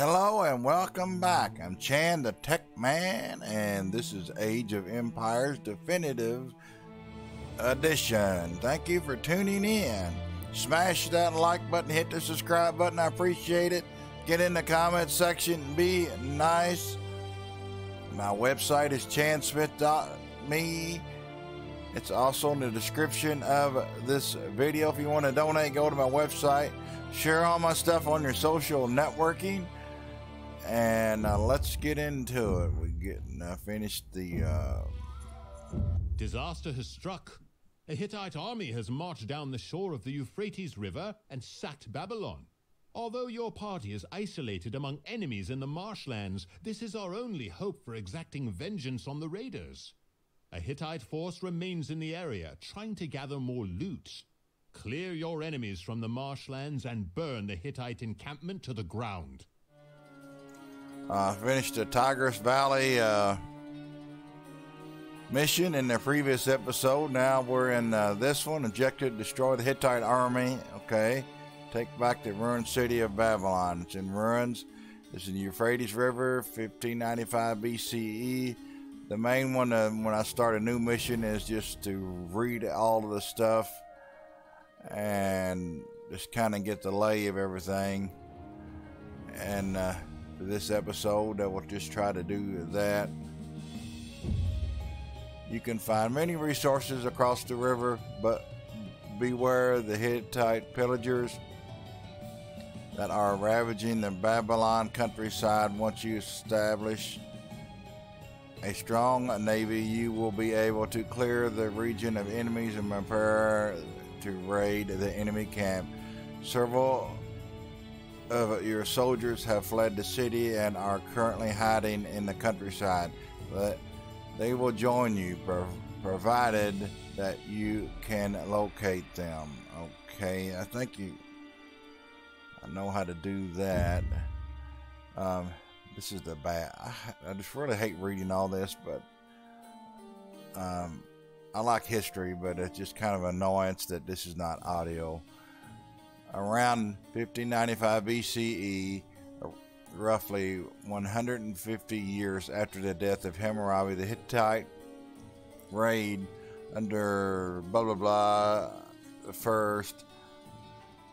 and welcome back. I'm Chan the Tech Man, and this is Age of Empires Definitive Edition. Thank you for tuning in. Smash that like button, hit the subscribe button. I appreciate it. Get in the comment section, and be nice. My website is chansmith.me. It's also in the description of this video. If you want to donate, go to my website. Share all my stuff on your social networking. And uh, let's get into it. We get uh, finished the. Uh... Disaster has struck. A Hittite army has marched down the shore of the Euphrates River and sacked Babylon. Although your party is isolated among enemies in the marshlands, this is our only hope for exacting vengeance on the raiders. A Hittite force remains in the area, trying to gather more loot. Clear your enemies from the marshlands and burn the Hittite encampment to the ground. Uh, finished the Tigris Valley uh, mission in the previous episode. Now we're in uh, this one. Objective destroy the Hittite army. Okay. Take back the ruined city of Babylon. It's in ruins. It's in the Euphrates River, 1595 BCE. The main one uh, when I start a new mission is just to read all of the stuff and just kind of get the lay of everything. And uh, this episode, I will just try to do that. You can find many resources across the river, but beware the Hittite pillagers that are ravaging the Babylon countryside once you establish a strong navy, you will be able to clear the region of enemies and prepare to raid the enemy camp. Several of your soldiers have fled the city and are currently hiding in the countryside. But they will join you, provided that you can locate them. Okay, I think you. I know how to do that. Um, this is the bad. I, I, just really hate reading all this, but um, I like history, but it's just kind of annoyance that this is not audio. Around 1595 BCE, roughly 150 years after the death of Hammurabi, the Hittite raid under blah blah blah the first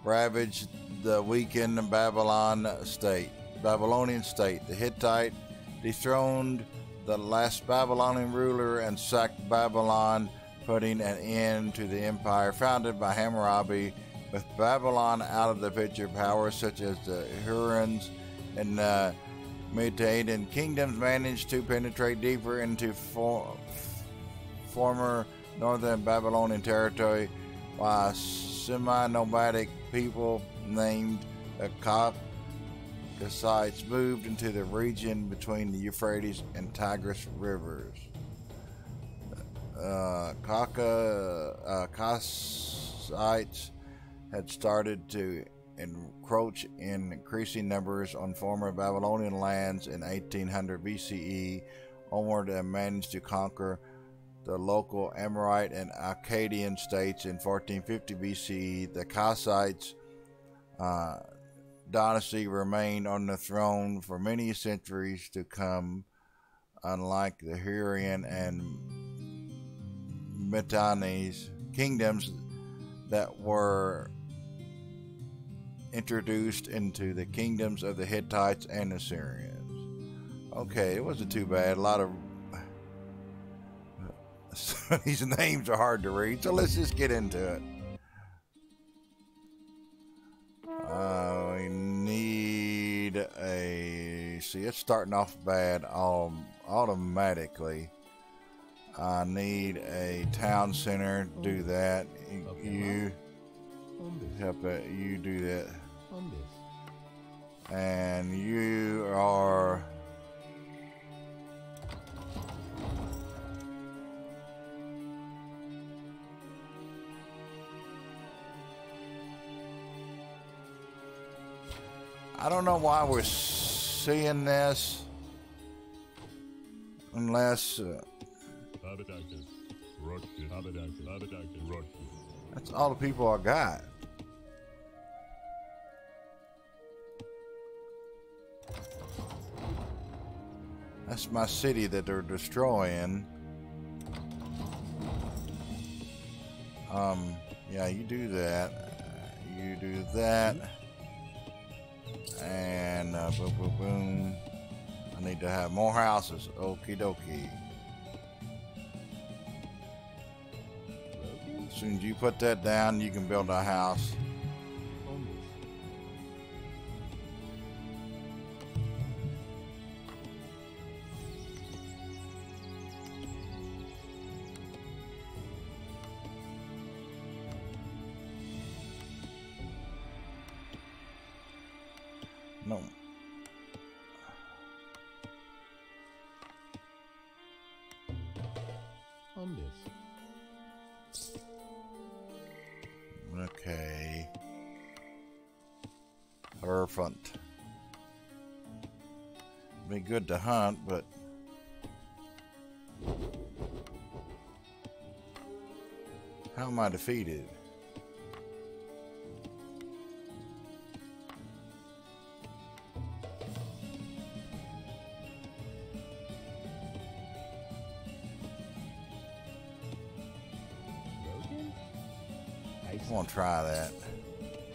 ravaged the weakened Babylon state. Babylonian state. The Hittite dethroned the last Babylonian ruler and sacked Babylon, putting an end to the empire founded by Hammurabi. With Babylon out of the picture, powers such as the Hurons and uh, Mitannian kingdoms managed to penetrate deeper into for- former northern Babylonian territory, while semi-nomadic people named Akak Kassites moved into the region between the Euphrates and Tigris rivers. Uh, Kaka, uh, Kassites had started to encroach in increasing numbers on former Babylonian lands in 1800 BCE onward and managed to conquer the local Amorite and Akkadian states in 1450 BCE. The Kassites uh, dynasty remained on the throne for many centuries to come, unlike the Hurrian and Mitanni's kingdoms that were introduced into the kingdoms of the Hittites and Assyrians. Okay, it wasn't too bad. A lot of these names are hard to read, so let's just get into it. Uh, we need a. See, it's starting off bad um, automatically. I need a town center. Do that. You, help it. You do that. And you are. I don't know why we're seeing this unless. Uh, that's all the people I got. That's my city that they're destroying. Um, yeah, you do that. You do that. And uh, boom, boom, boom. I need to have more houses. Okie dokie. As soon as you put that down, you can build a house. Good to hunt, but how am I defeated? Broken? I want to try that.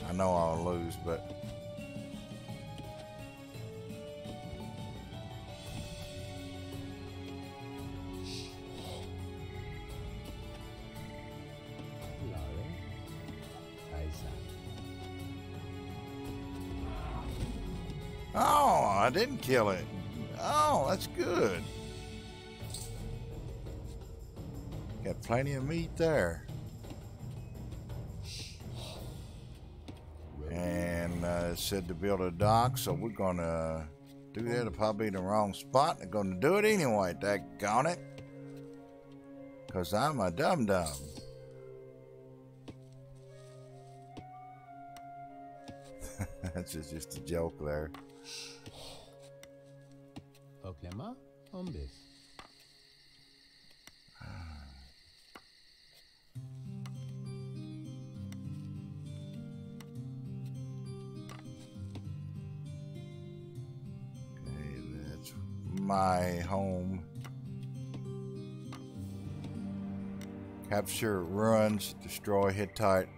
I know I'll lose, but kill it. Oh, that's good. Got plenty of meat there. and uh, said to build a dock, so we're gonna do that. It'll probably be the wrong spot. They're gonna do it anyway. Daggone it, cause I'm a dum dum. That's just, just a joke there. Okay, that's my home. Capture ruins, destroy Hittite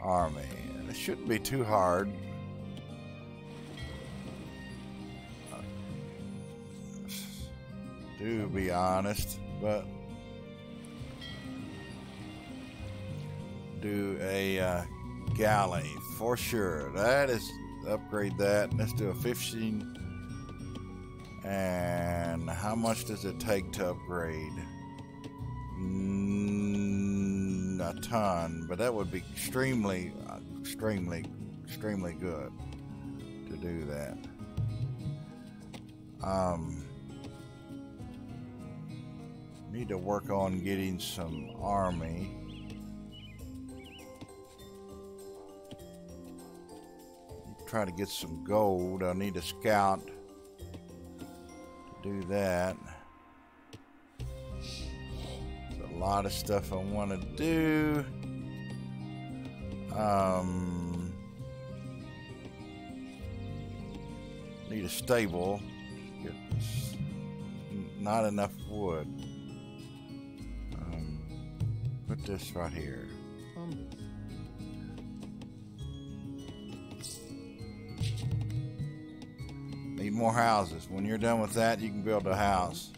army. It shouldn't be too hard. Do be honest, but do a uh, galley for sure. That is upgrade that. Let's do a 15 and how much does it take to upgrade? Mm, a ton, but that would be extremely, extremely, extremely good to do that. Um, need to work on getting some army. Try to get some gold. I need a scout to do that. There's a lot of stuff I want to do. Um, need a stable. Not enough wood. This right here. This. Need more houses. When you're done with that, you can build a house.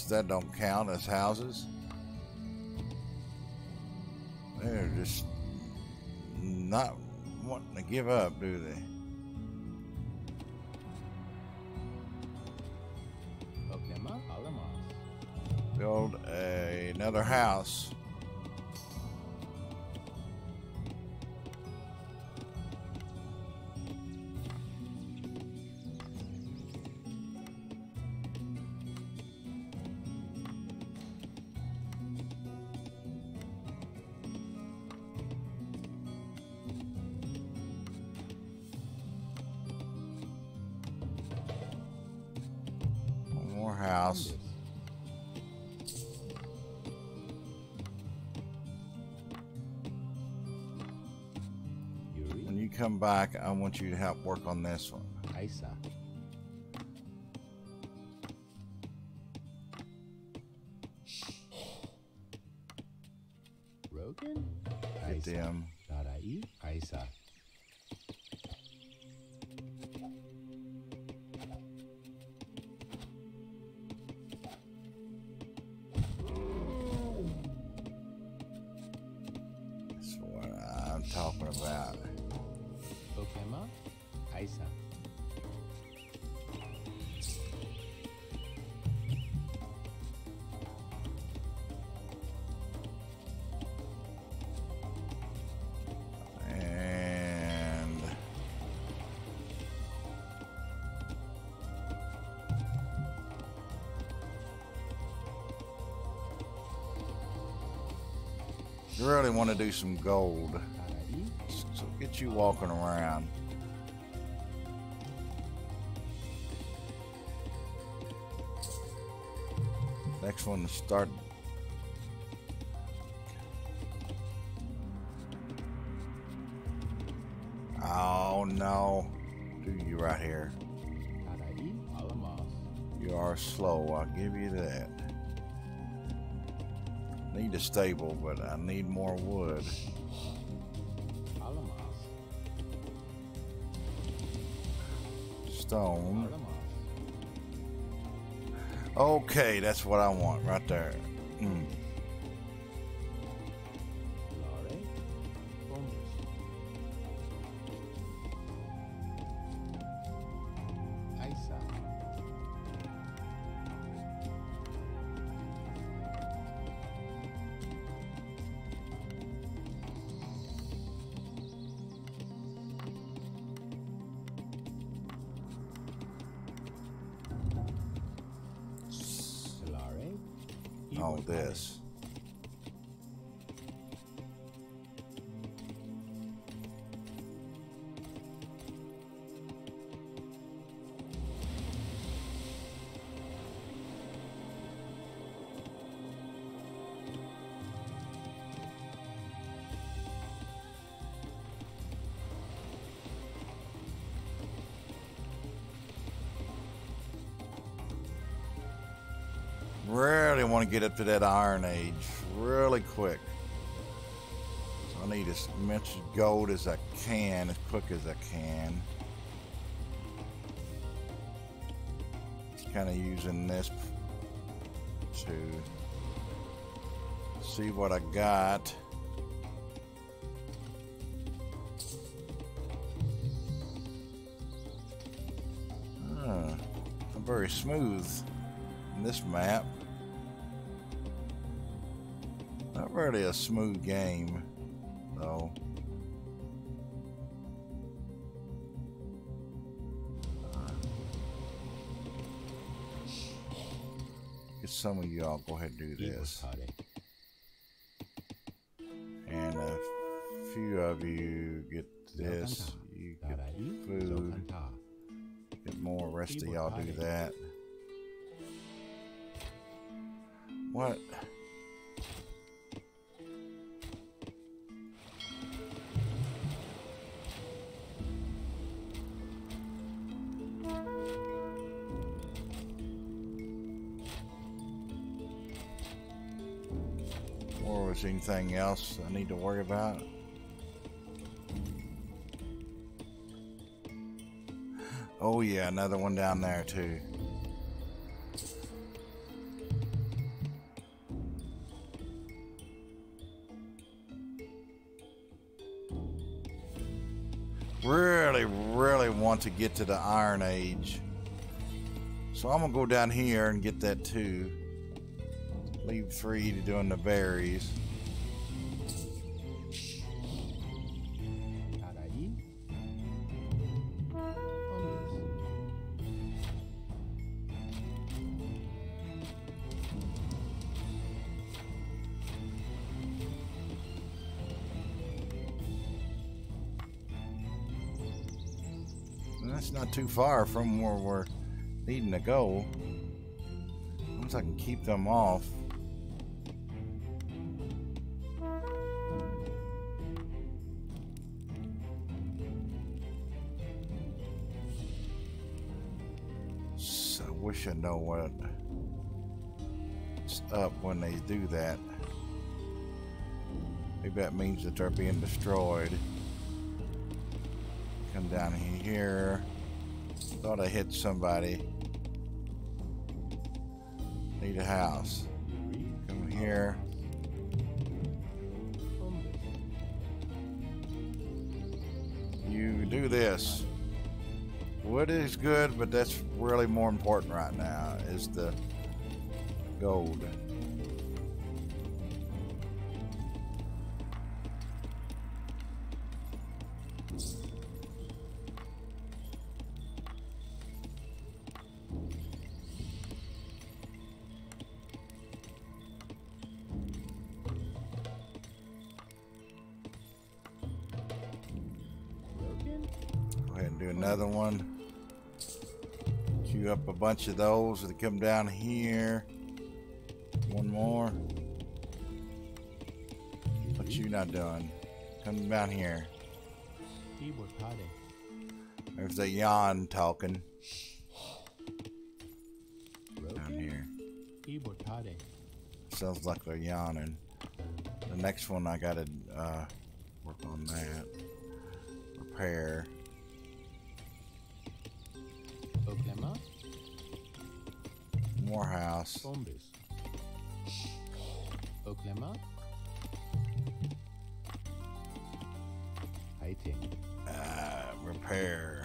Guess that don't count as houses. They're just not wanting to give up, do they? Build a, another house. house. You to help work on this one. Rogan, really want to do some gold. So get you walking around. Next one to start. Stable, but I need more wood. Stone. Okay, that's what I want right there. Mm. Get up to that Iron Age really quick. So I need as much gold as I can, as quick as I can. Just kind of using this to see what I got. I'm very smooth in this map. Really a smooth game, though. Get some of y'all go ahead and do this, and a few of you get this. You get food. Get more. Rest of y'all do that. Anything else I need to worry about? Oh yeah, another one down there too. Really, really want to get to the Iron Age. So I'm gonna go down here and get that too. Leave three to doing the berries. Too far from where we're needing to go. Once I can keep them off. So I wish I know what's up when they do that. Maybe that means that they're being destroyed. Come down here. Thought I hit somebody. Need a house. Come here. You do this. Wood is good, but that's really more important right now is the gold. Another one. Queue up a bunch of those that come down here. One more. What you not doing? Come down here. There's a yawn talking down here. Sounds like they're yawning. The next one I gotta uh, work on that. Repair. More house. Bombes. Oklema. Haiting. Uh, repair.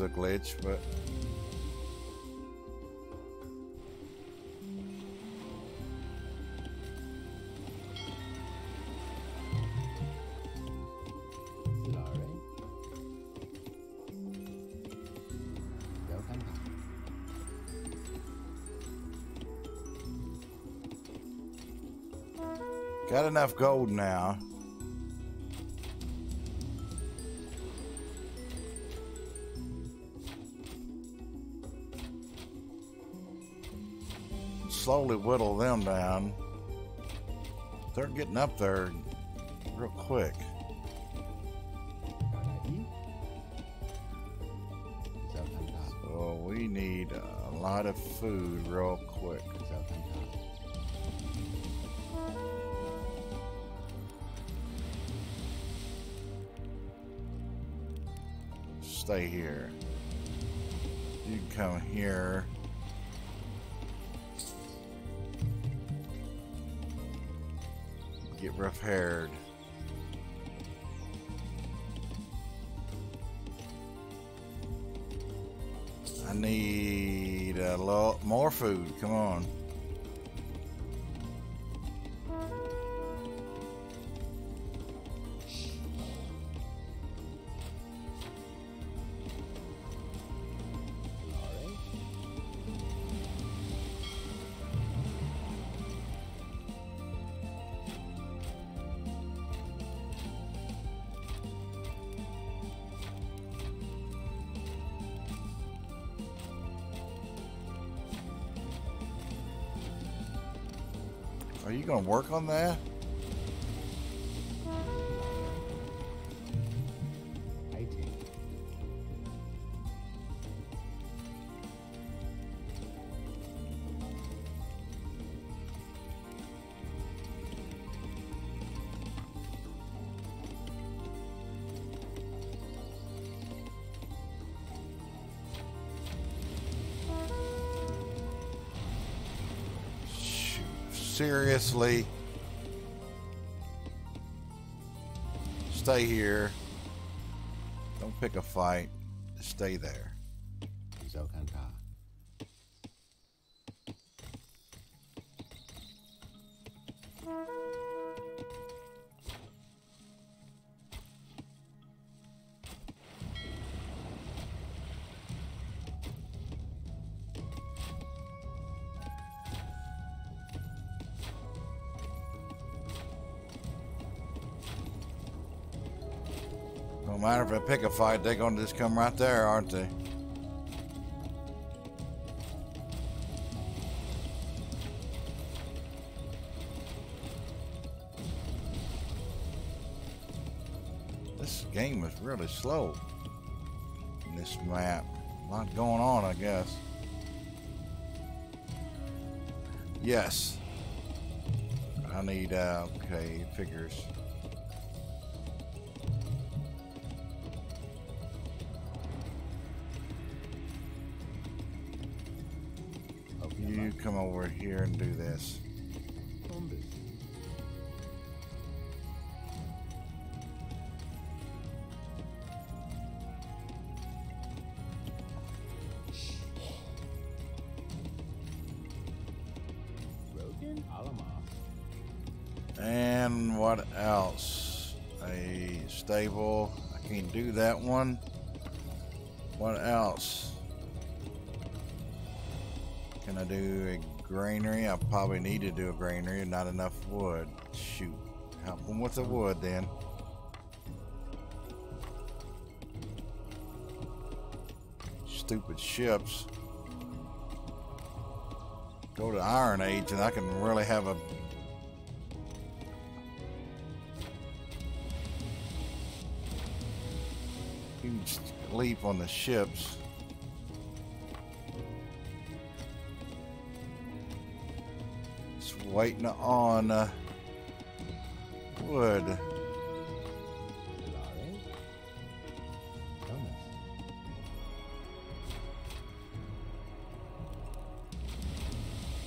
Was a glitch, but got enough gold now. Slowly whittle them down. They're getting up there real quick. So we need a lot of food real quick. Stay here. You can come here. Repaired. I need a lot more food. Come on. To work on that? Seriously? Stay here. Don't pick a fight. Stay there. Pick a fight, they're gonna just come right there, aren't they? This game is really slow. This map, a lot going on, I guess. Yes. I need, uh, okay, figures. Here and do this. Granary? I probably need to do a granary. Not enough wood. Shoot. Help them with the wood then. Stupid ships. Go to Iron Age and I can really have a huge leap on the ships. Waiting on uh, wood.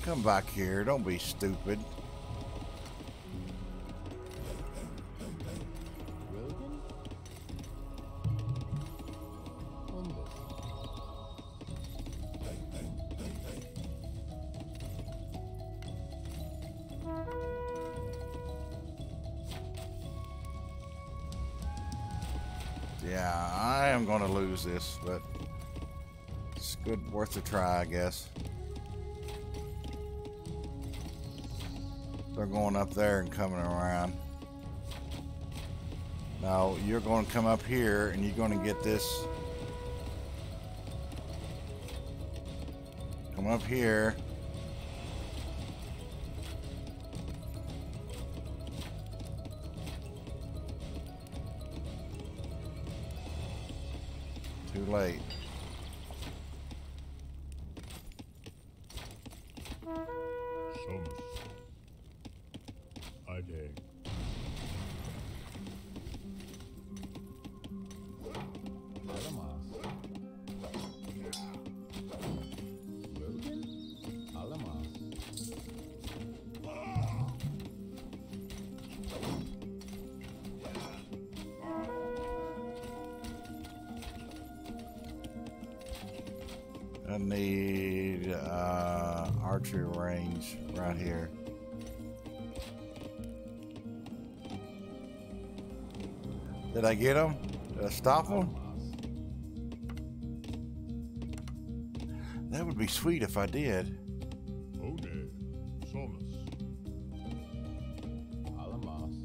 Come back here. Don't be stupid. This, but it's good, worth a try, I guess. They're going up there and coming around. Now you're going to come up here and you're going to get this. Come up here. Did stop him? That would be sweet if I did. Ode. Somus. Alamos.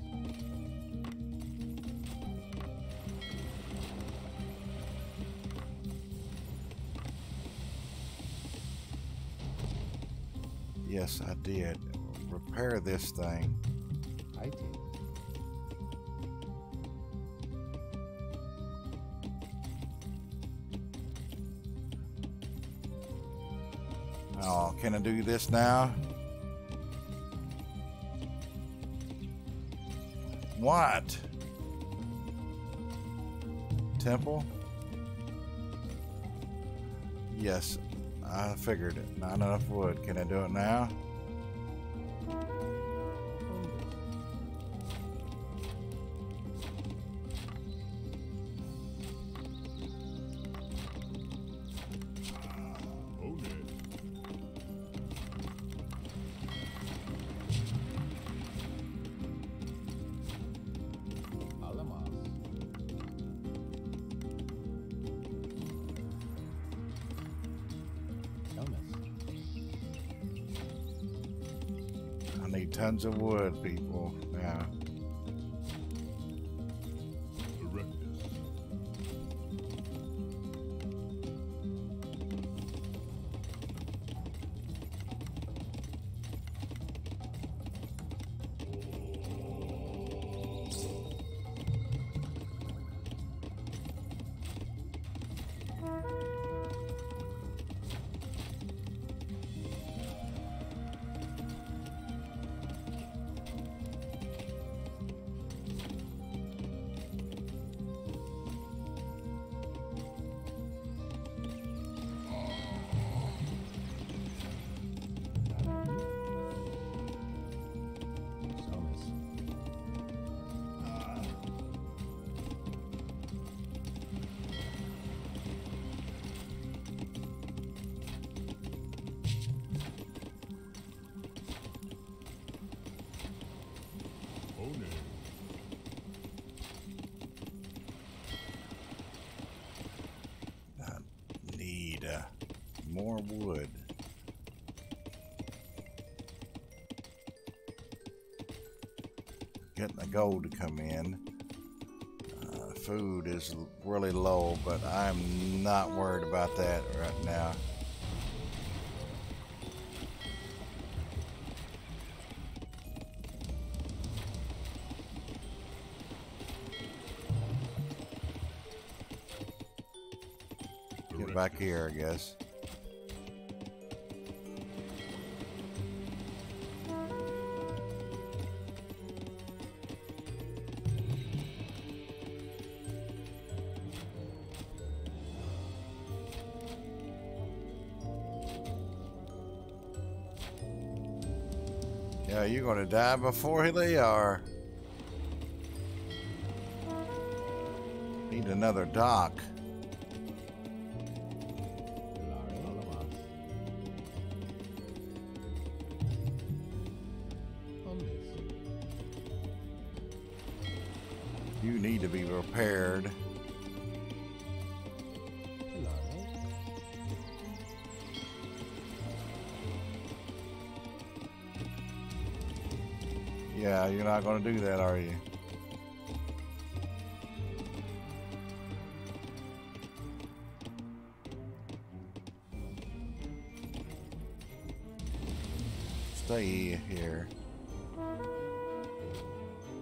Yes, I did. Repair this thing. Can I do this now? What? Temple? Yes, I figured it. Not enough wood. Can I do it now? More wood. Getting the gold to come in. Uh, food is really low, but I'm not worried about that right now. Get back here, I guess. Gonna die before they are. Need another dock. Do that, are you? Stay here.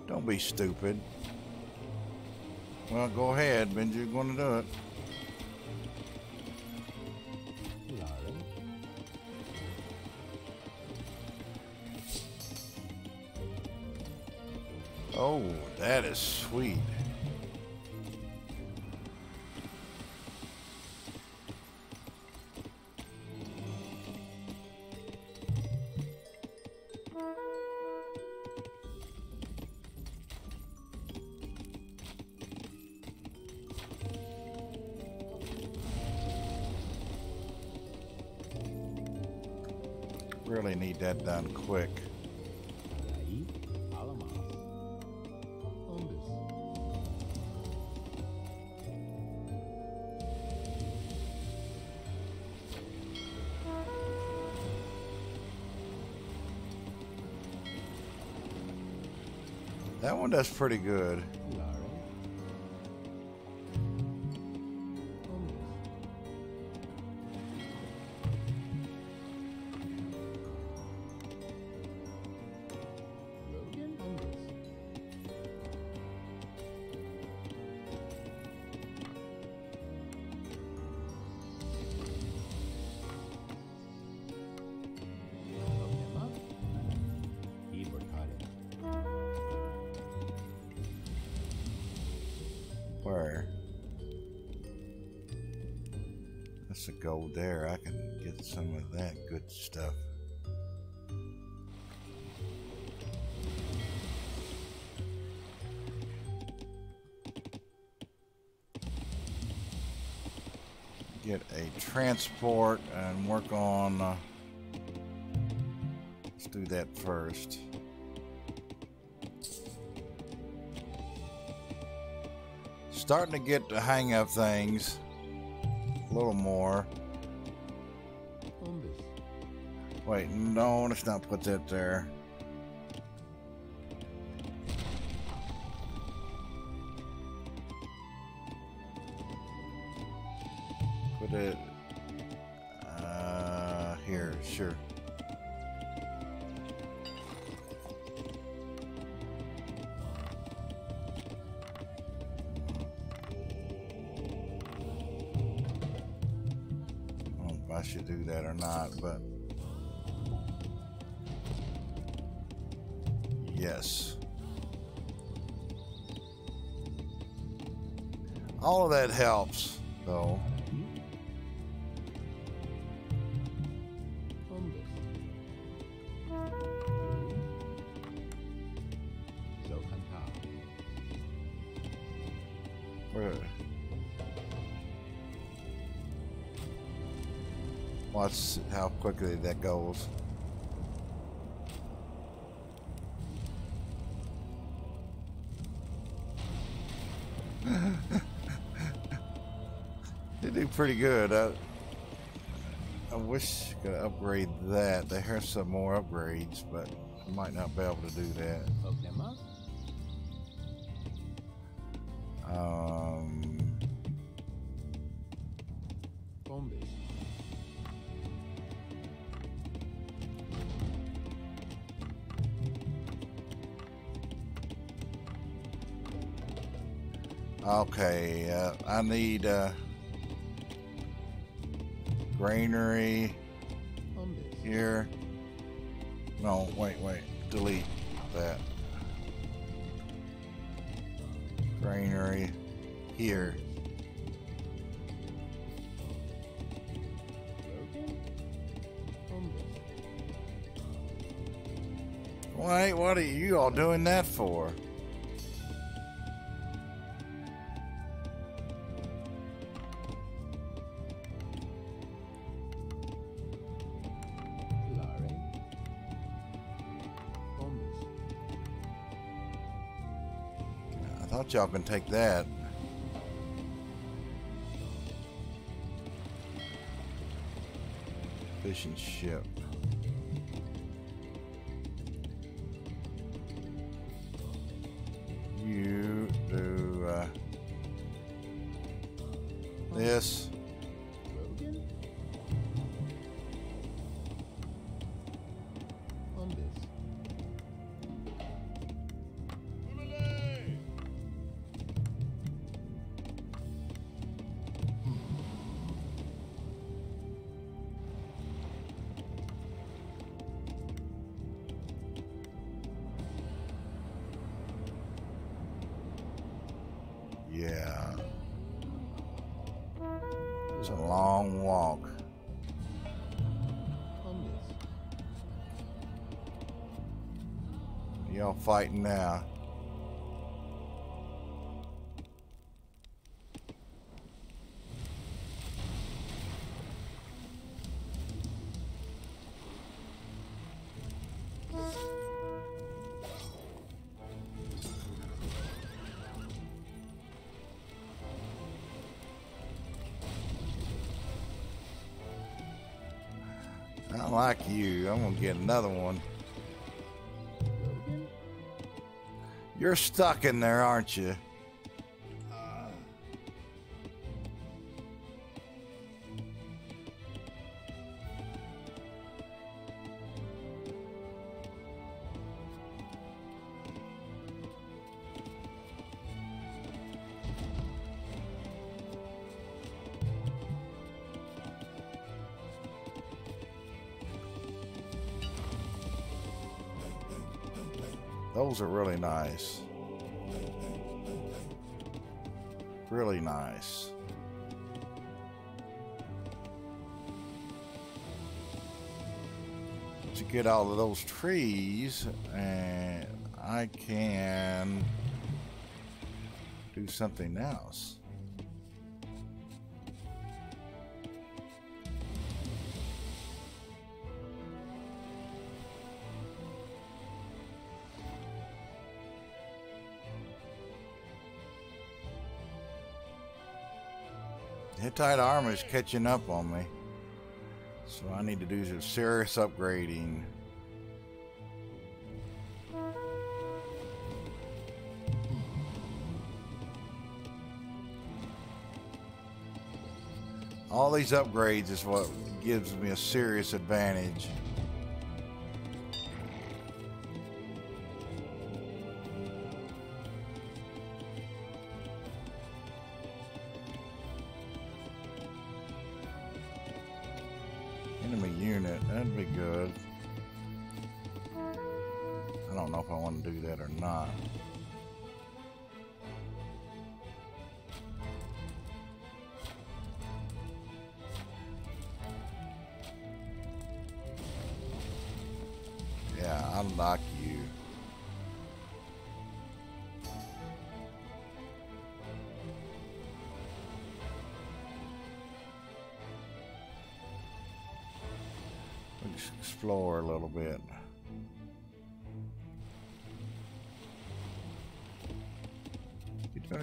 Don't be stupid. Well, go ahead, Benji. You're gonna do it. Oh, that is sweet. One does pretty good. Good stuff. Get a transport and work on. Uh, let's do that first. Starting to get the hang of things a little more. Wait, no, let's not put that there. That helps, though. Bombus. Zokantar. Where- Watch how quickly that goes. Pretty good. I, I wish I could upgrade that. They have some more upgrades, but I might not be able to do that. Pokemon. Um, Bombus. Okay, uh, I need uh, granary here. No, wait, wait. Delete that. Granary here. Wait, what are you all doing that for? Thought y'all can take that. Fishing ship. Fighting now. I like you. I'm gonna get another one. You're stuck in there, aren't you? Really nice. Really nice. To get all of those trees, and I can do something else. Catching up on me. So I need to do some serious upgrading. All these upgrades is what gives me a serious advantage.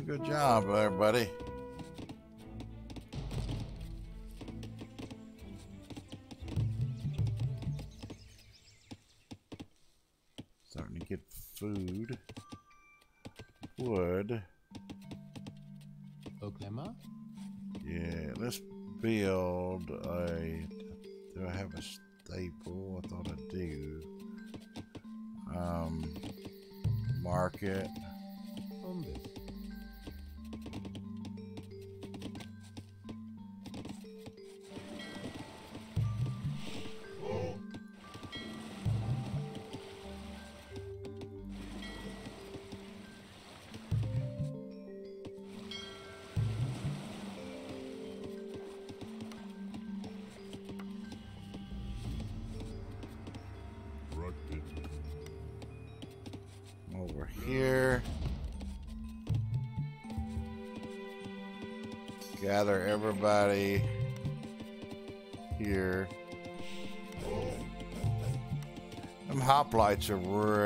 Good job there, buddy. Starting to get food, wood. Oklema? Yeah, let's build a. Do I have a staple? I thought I do. Um, market. Hoplites a really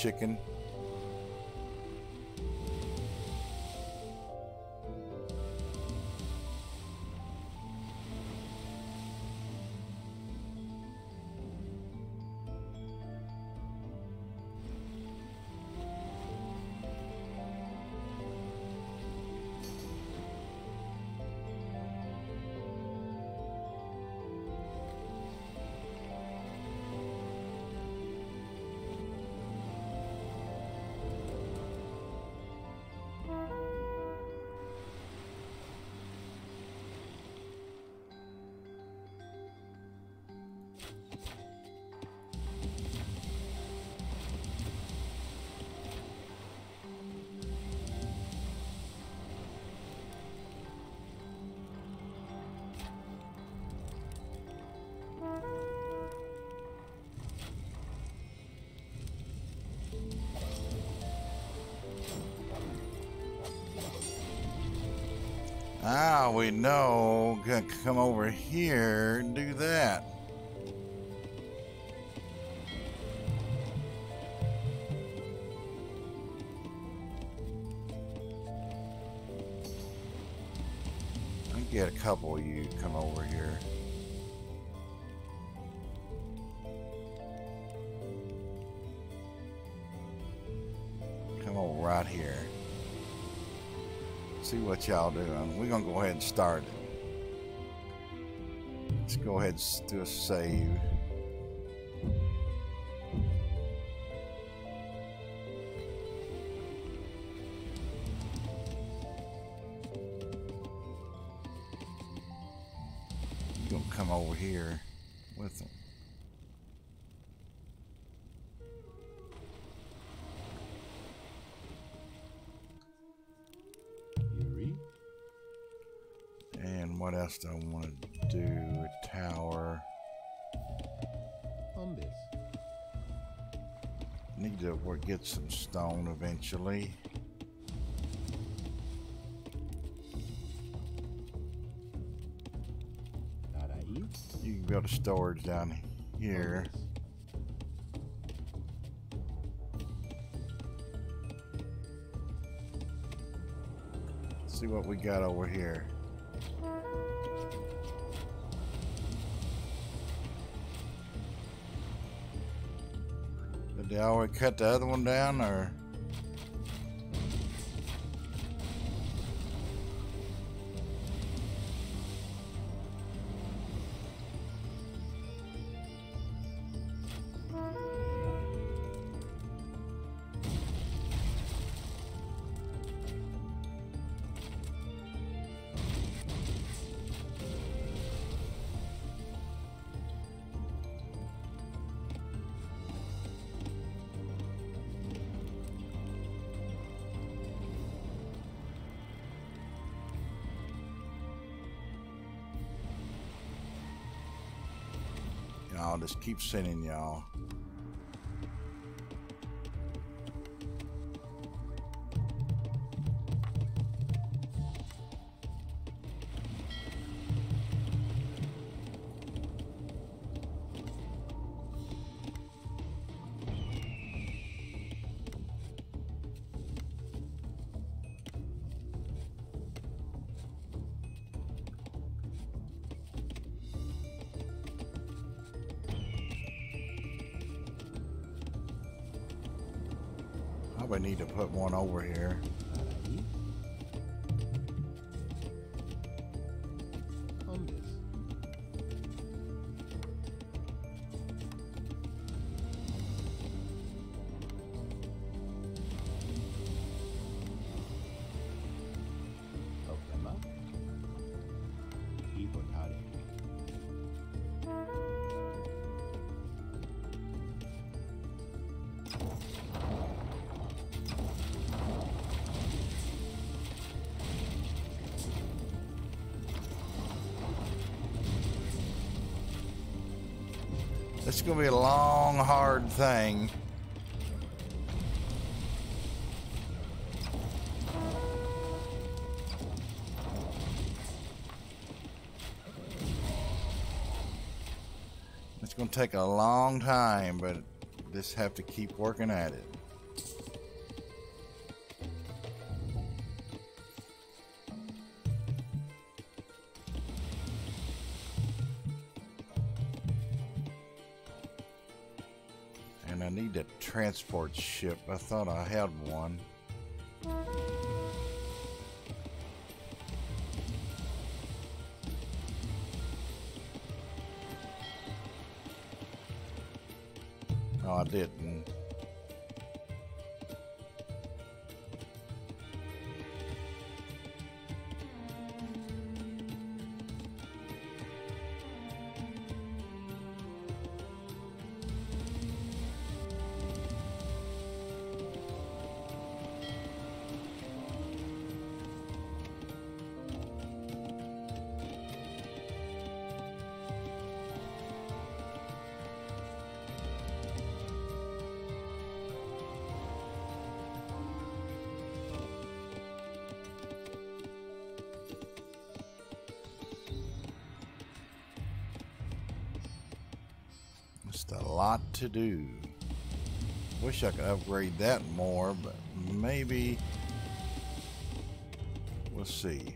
Chicken. We know. Gonna come over here and do that. I'll get a couple of you come over here. See what y'all doing. We're gonna go ahead and start it. Let's go ahead and do a save. get some stone eventually. You can build a storage down here. Oh, See what we got over here. They already cut the other one down or? Just keep sending y'all. Here. Gonna be a long, hard thing. It's gonna take a long time, but just have to keep working at it. Transport ship. I thought I had one. To do. Wish I could upgrade that more, but maybe we'll see.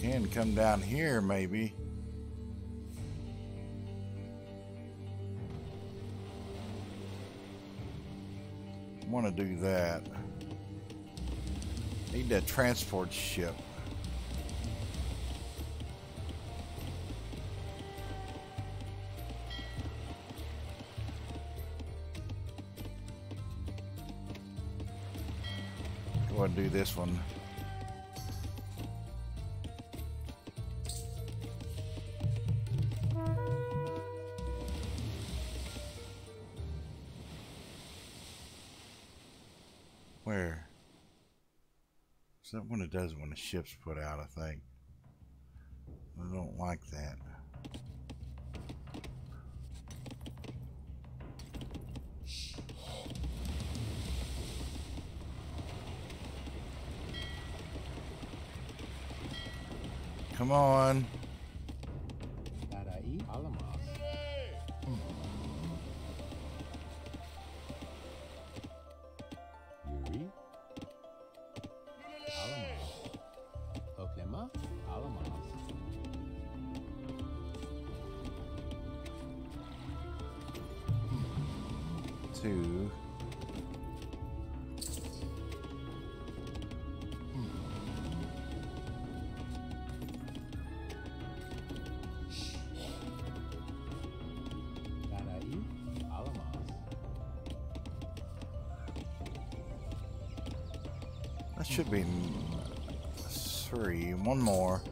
Can come down here, maybe. Want to do that. Need that transport ship. Go and do this one. When it does when the ship's put out, I think. One more.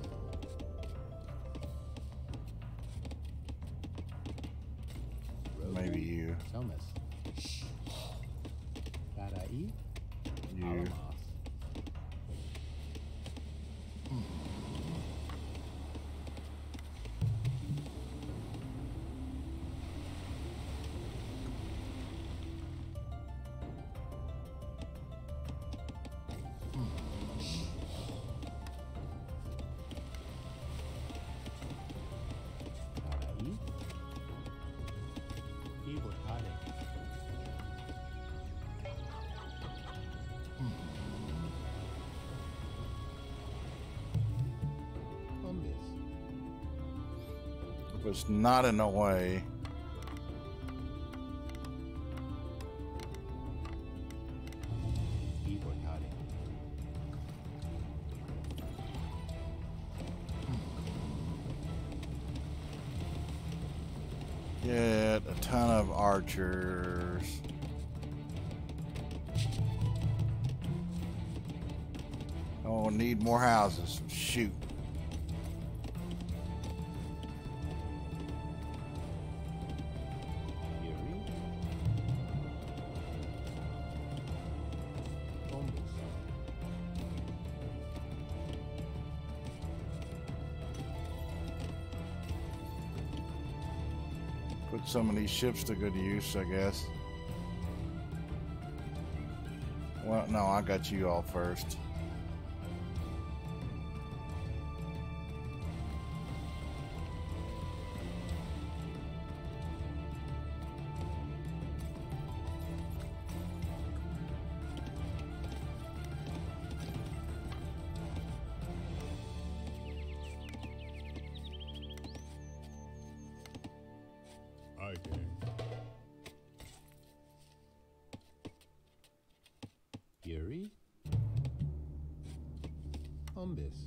It's not in the way. Get a ton of archers. Oh, need more houses. Some of these ships to good use, I guess. Well, no, I got you all first. Yuri. Hombres.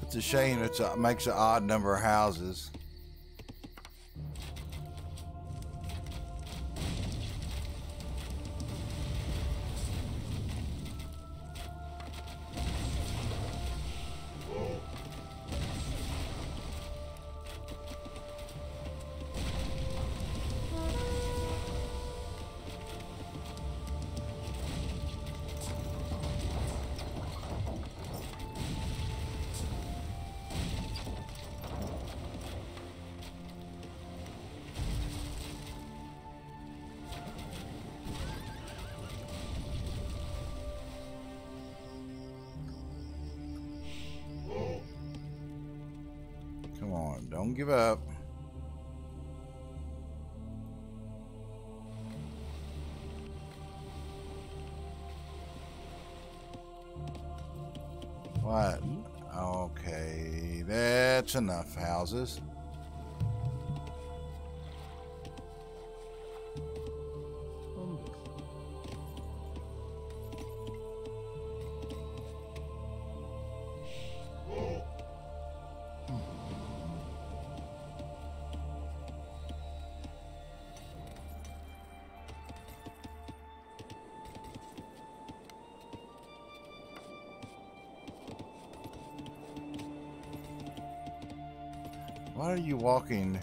It's a shame it makes an odd number of houses. Enough houses. Walking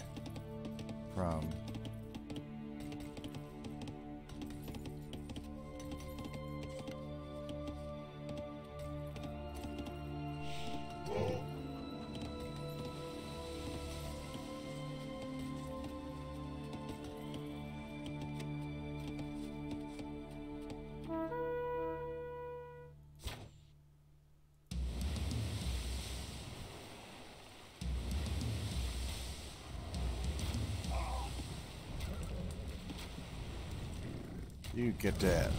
Get that.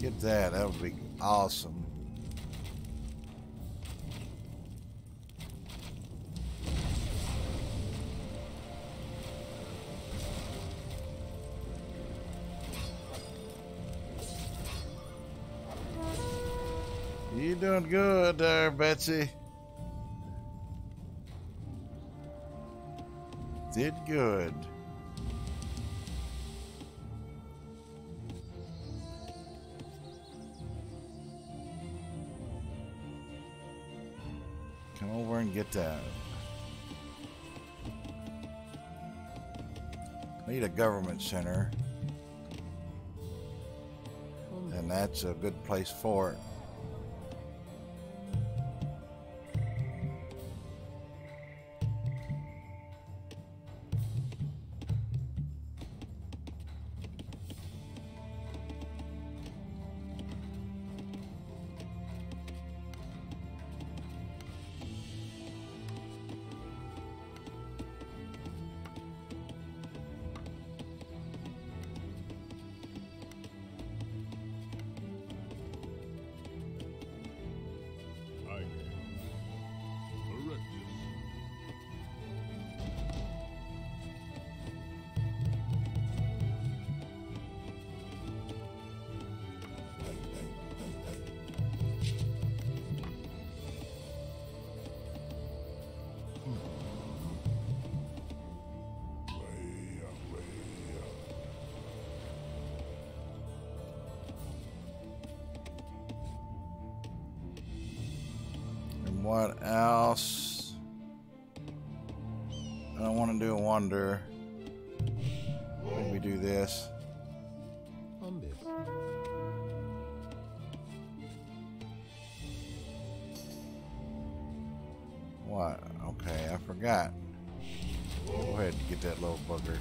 Get that. That would be awesome. Did good. Come over and get that. Need a government center, and that's a good place for it. What else? I don't want to do a wonder. Maybe do this. What? Okay, I forgot. Go ahead and get that little bugger.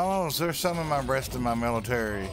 Oh, is there some in my rest of my military?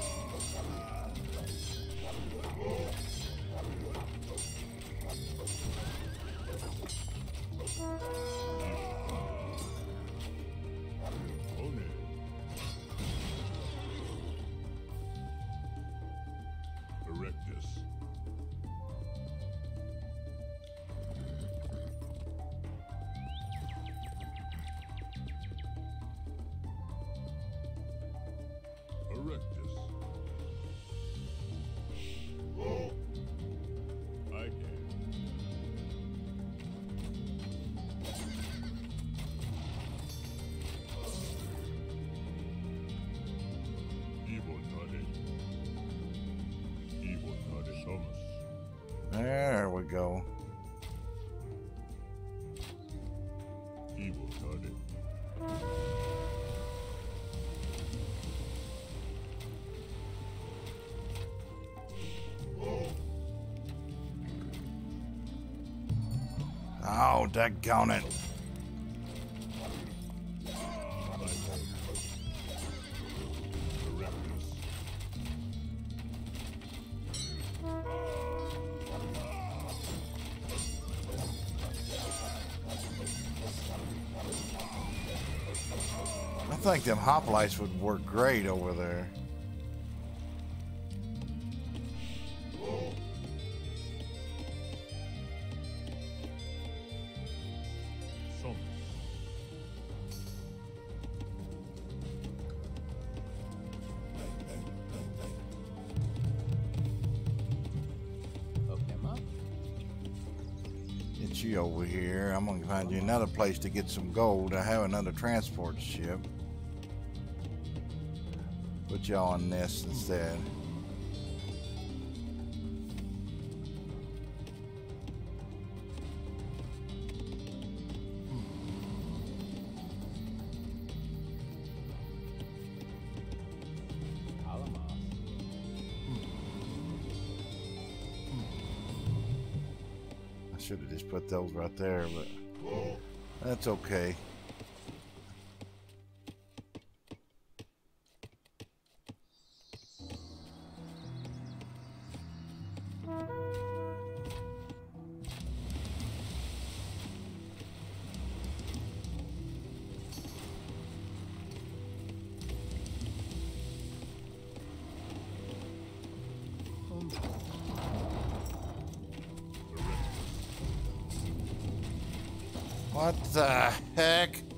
Daggone it. I think them hoplites would work great over there. Another place to get some gold. I have another transport ship. Put y'all on this instead. I should have just put those right there, but that's okay. What the heck?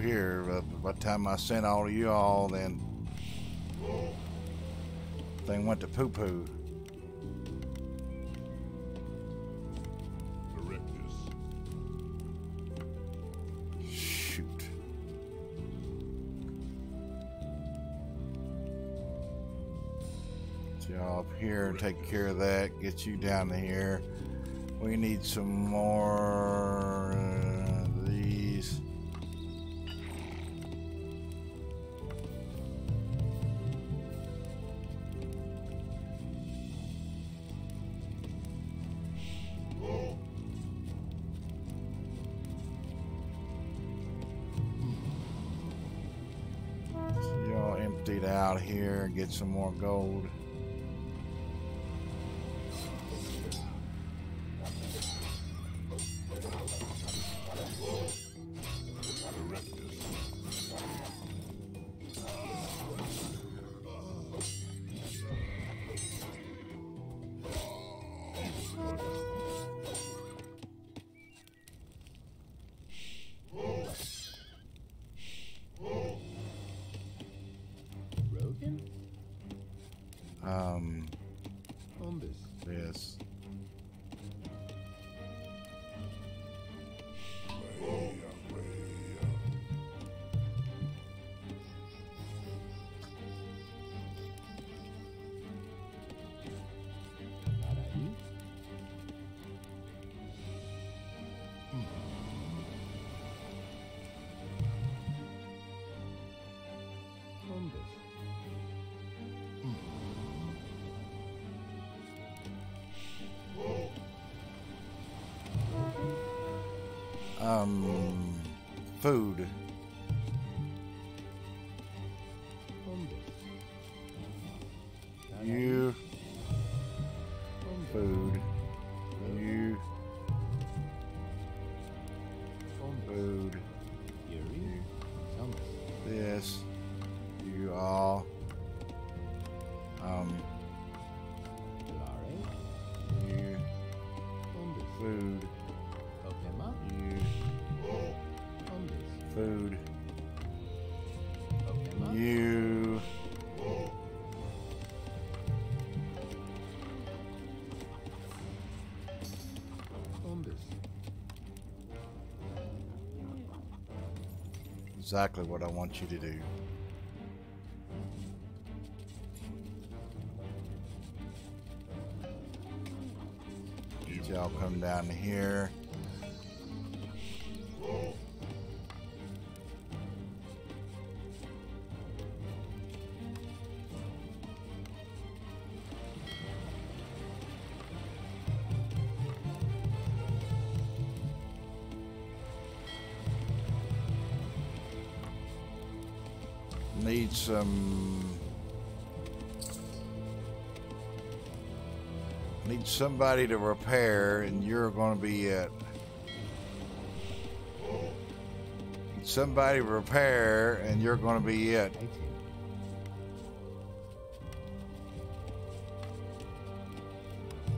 Here. But by the time I sent all of you all, then thing went to poo poo. Shoot. Get up here take care of that. Get you down here. We need some more Get some more gold. Um, food. Exactly what I want you to do. Y'all come down here. Need some. Um, need somebody to repair, and you're going to be it. Need somebody to repair, and you're going to be it. 18.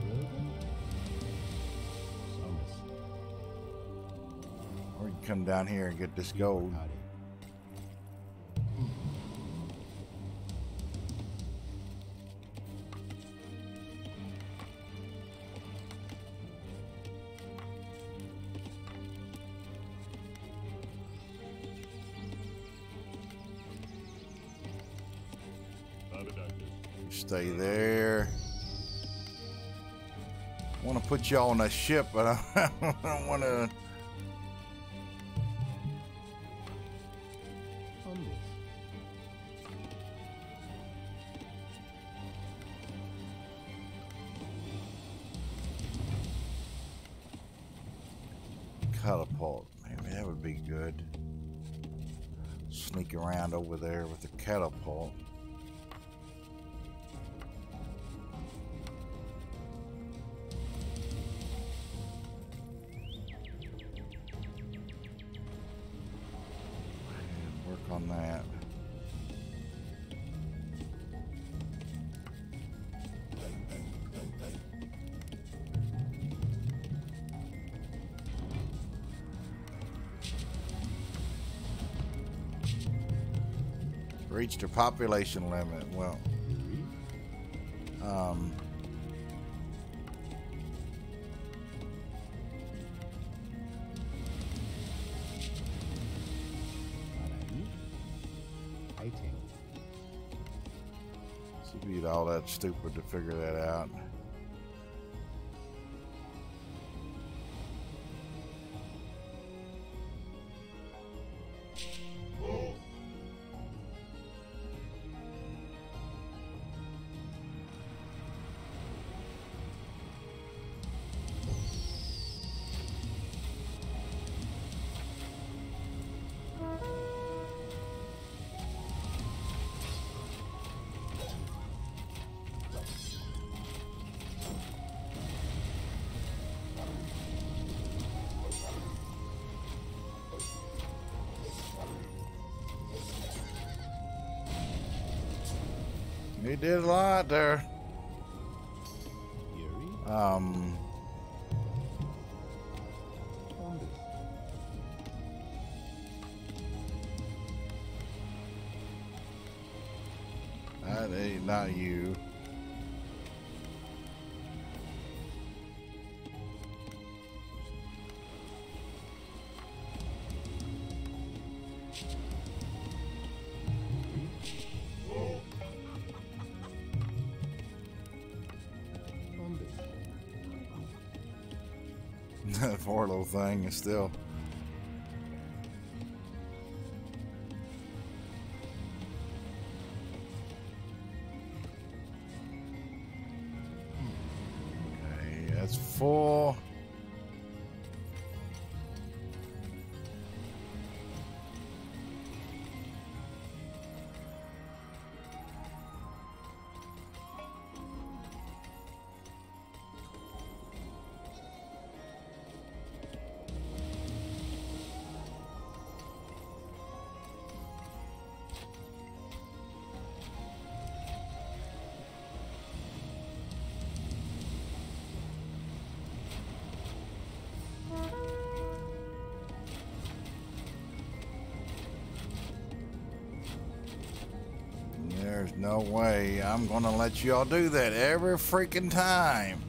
Logan. Somas. Or you can come down here and get this gold. Put you on a ship, but I don't want to. Population limit. Well, um, Alrighty. 18. should be all that stupid to figure that out. Did a lot there. Little thing is still. No way. I'm gonna let y'all do that every freaking time.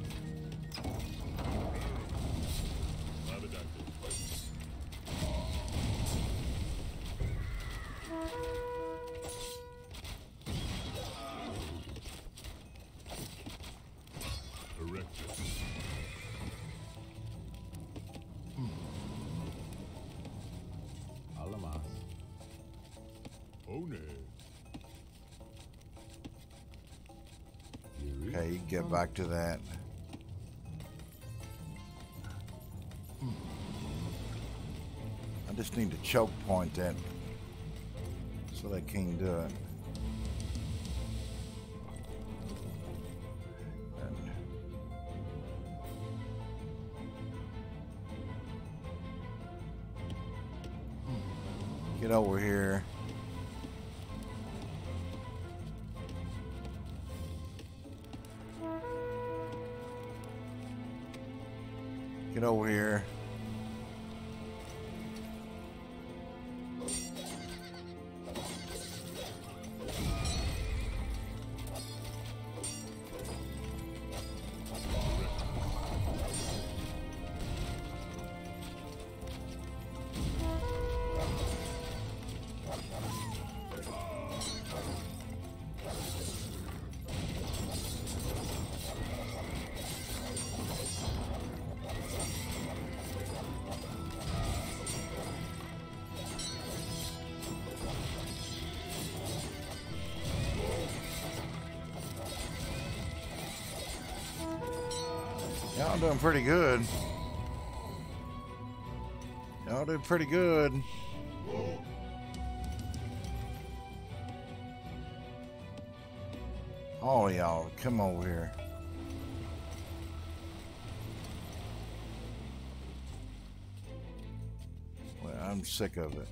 Back to that. Hmm. I just need to choke point that so they can't do it. Pretty good. Y'all did pretty good. All of y'all, come over here. Well, I'm sick of it.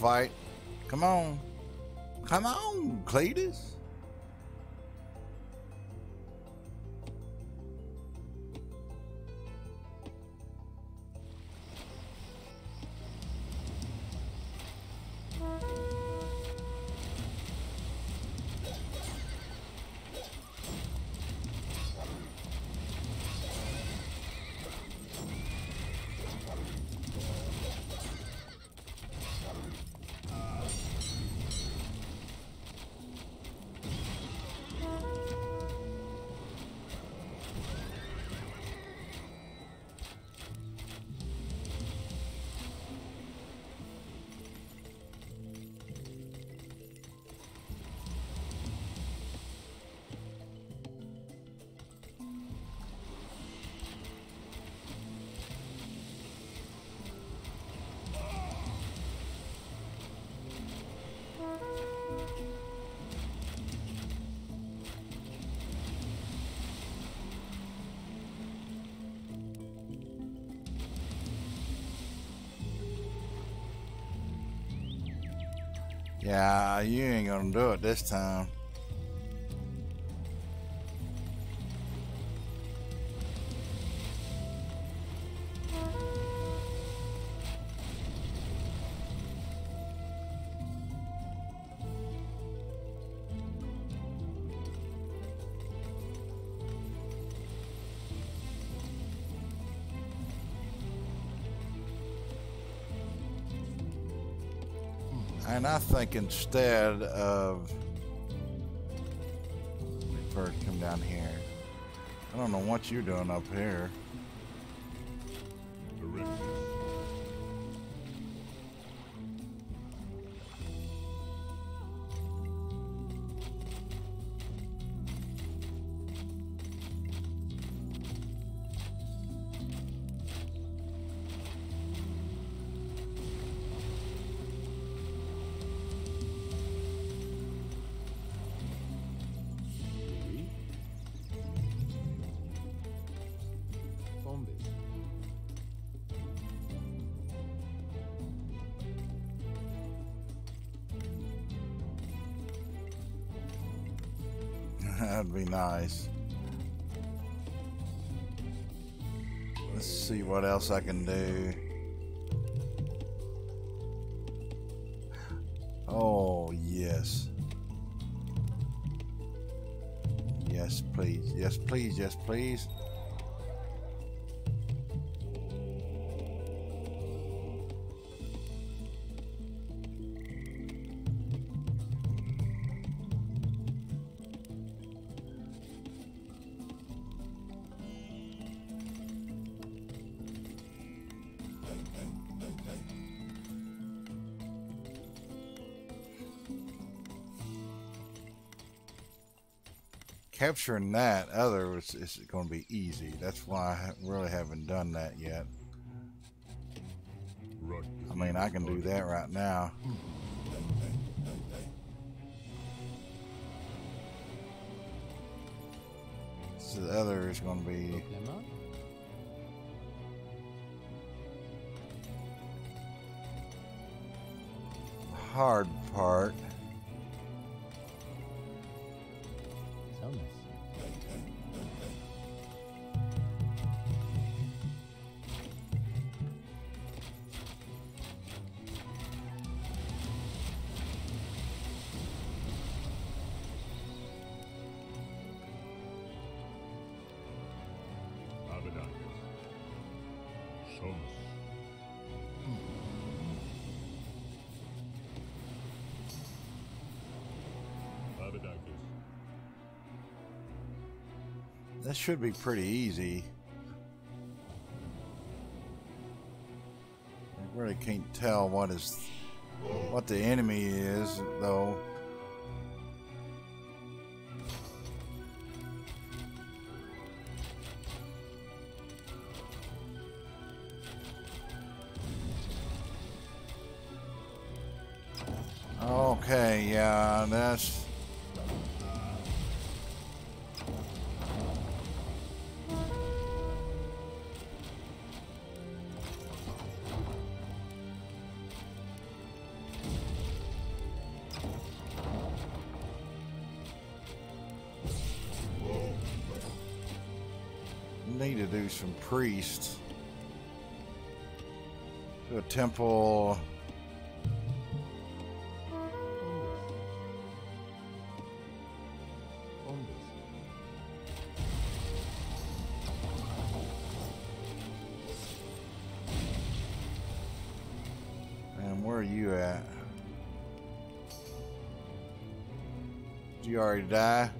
Fight? Come on. Come on, Yeah, you ain't gonna do it this time. Think instead of first come down here. I don't know what you're doing up here. Else I can do. Oh, yes. Yes, please. Yes, please. Yes, please. Capturing that other is, is going to be easy. That's why I really haven't done that yet. I mean, I can do that right now. So the other is going to be hard should be pretty easy. I really can't tell what is what the enemy is though. Need to do some priests. Do a temple. And where are you at? Did you already die?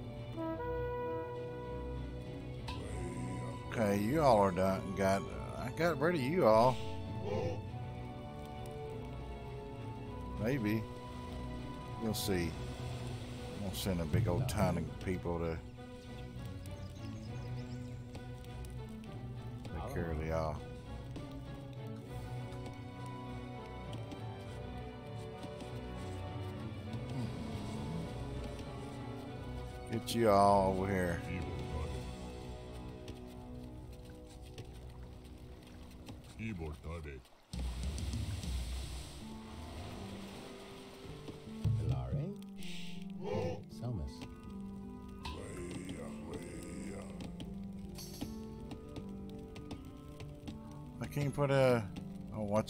All are done. Got I got rid of you all. Maybe. We'll see. We'll send a big old ton of people to take care of the all. Get you all over here.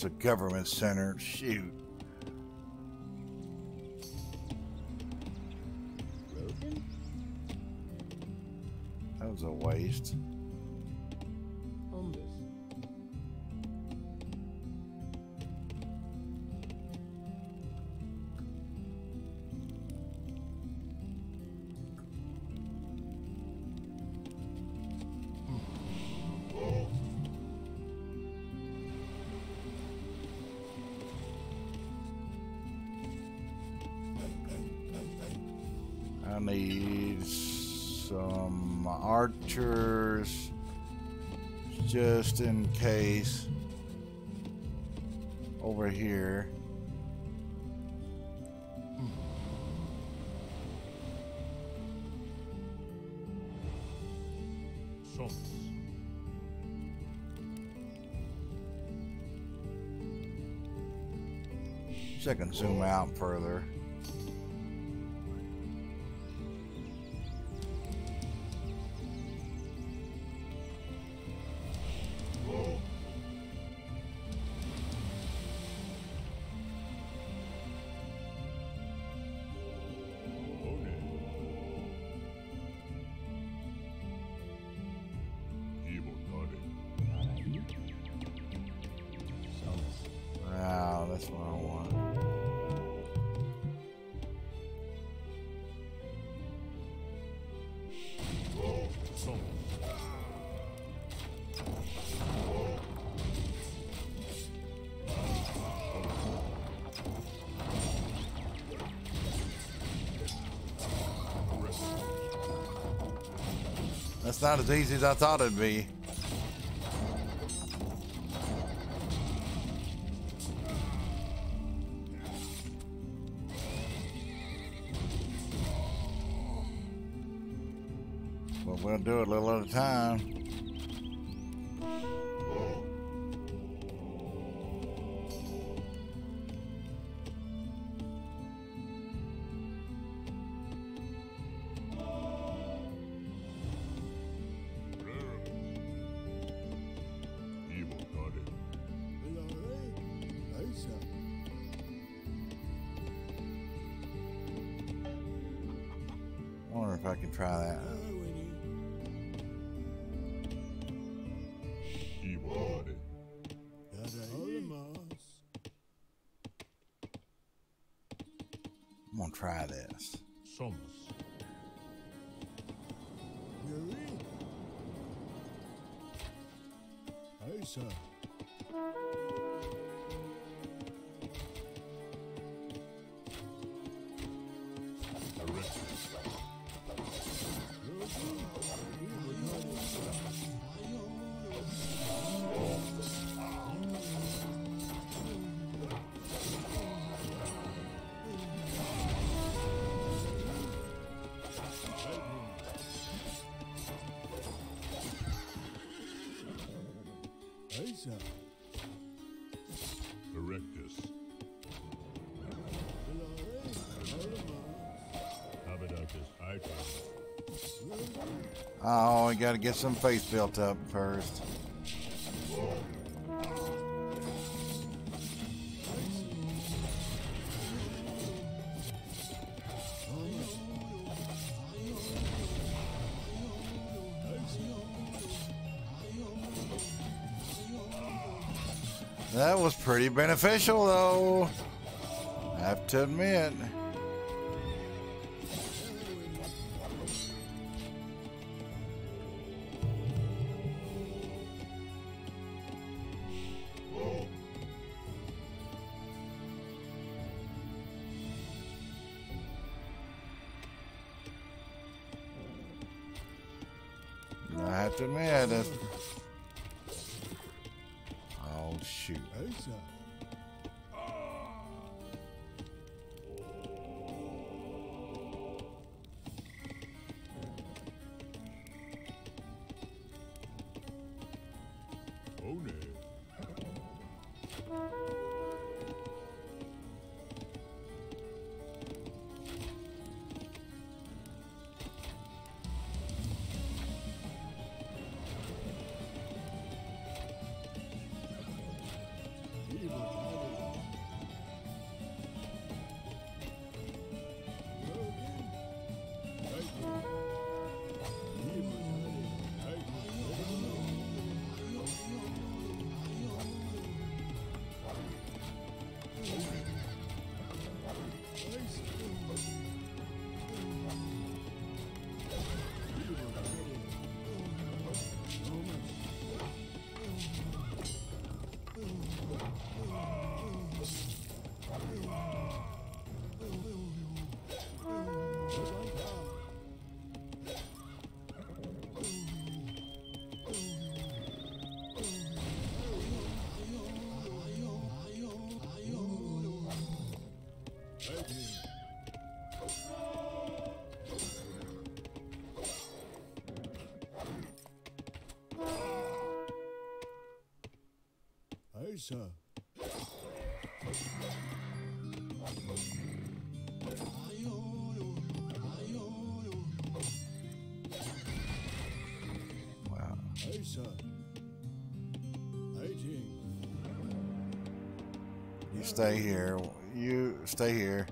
What's a government center? Shoot. Case over here. Soms. So I can zoom out further. That's not as easy as I thought it'd be. But we'll do it a little at a time. Try this. Somos. Arrested. Erectus. Habidatus Icon. Oh, we gotta get some faith built up first. Pretty beneficial, though. I have to admit. Stay here. You stay here.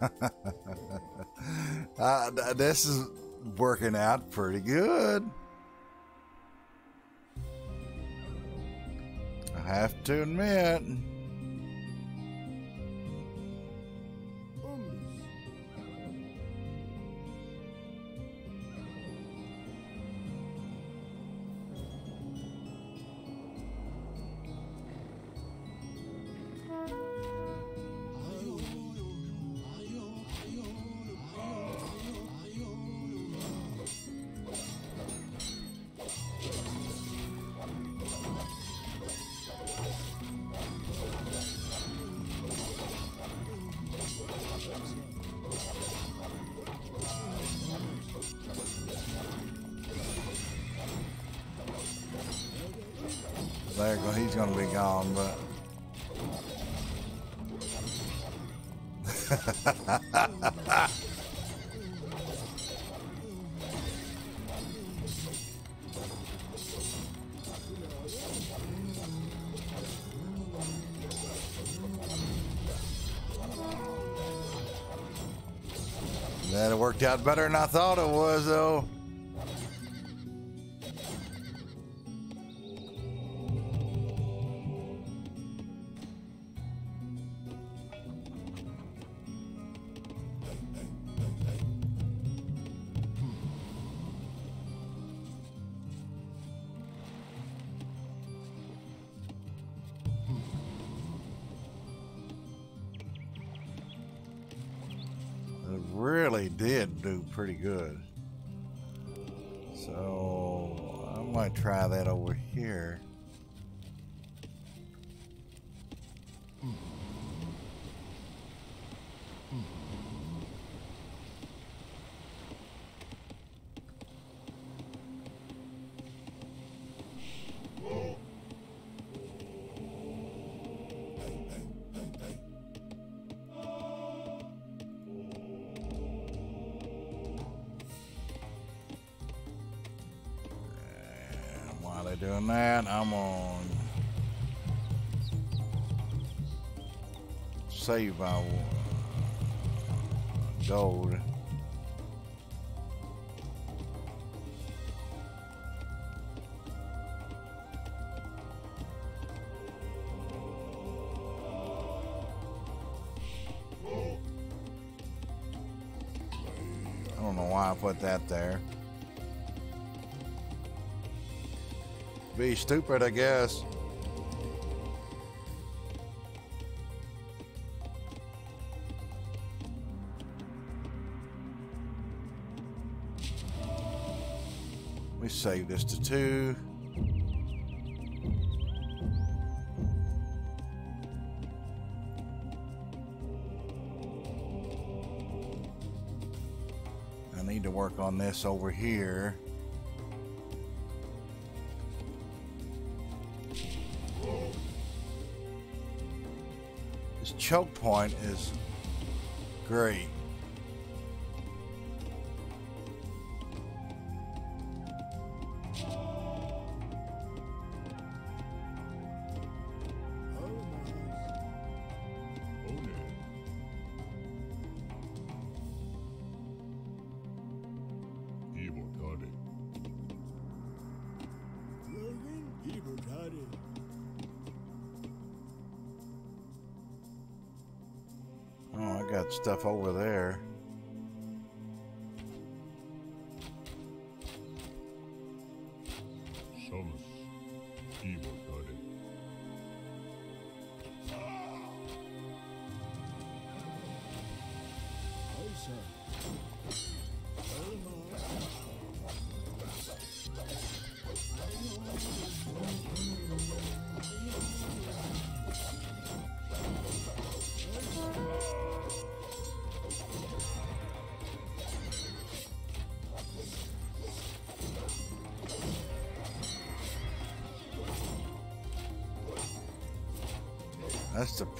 uh, this is working out pretty good. I have to admit. Better than I thought it was, though. While that, I'm on save uh, gold. I don't know why I put that there. Be stupid, I guess. We save this to two. I need to work on this over here. Choke point is great. Oh, Owner. Immortale. Oh, got stuff over there.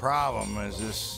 Problem is this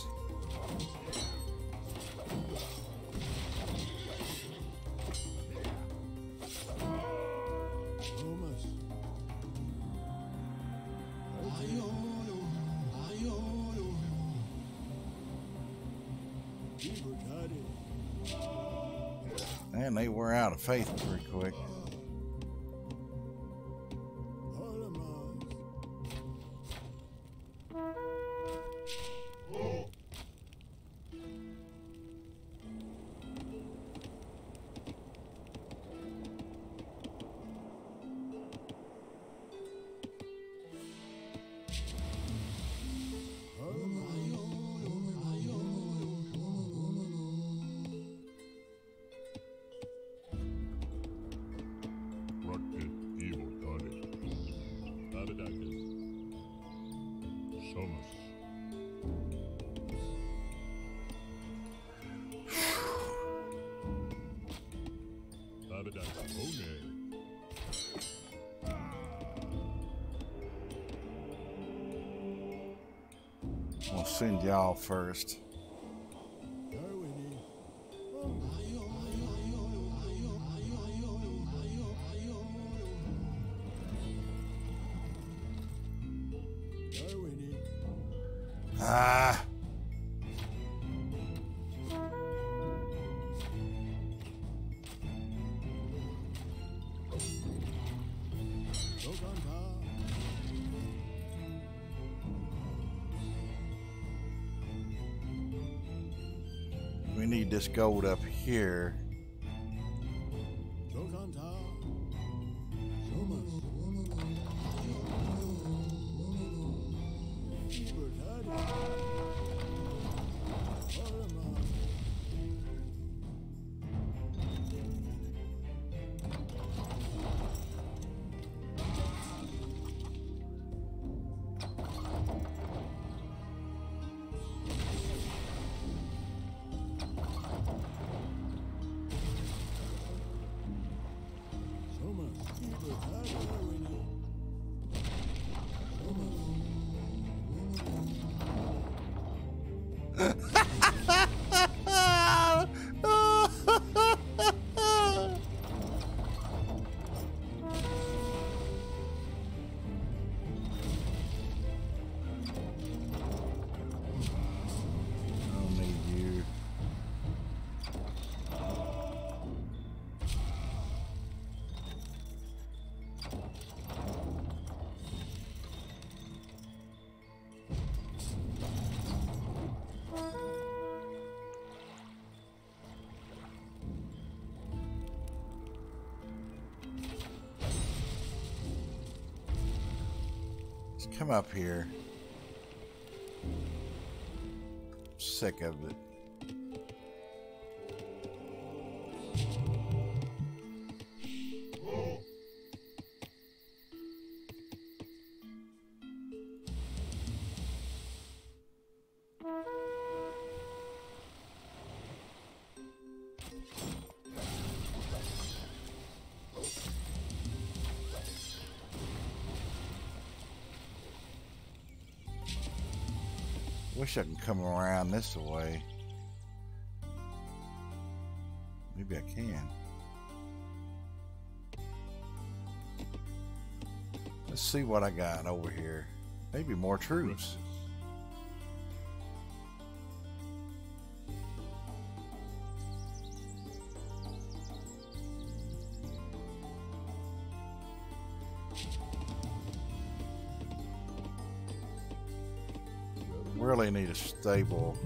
send y'all first. Gold up come up here. Sick of it. Wish I could come around this way. Maybe I can. Let's see what I got over here. Maybe more troops. Stable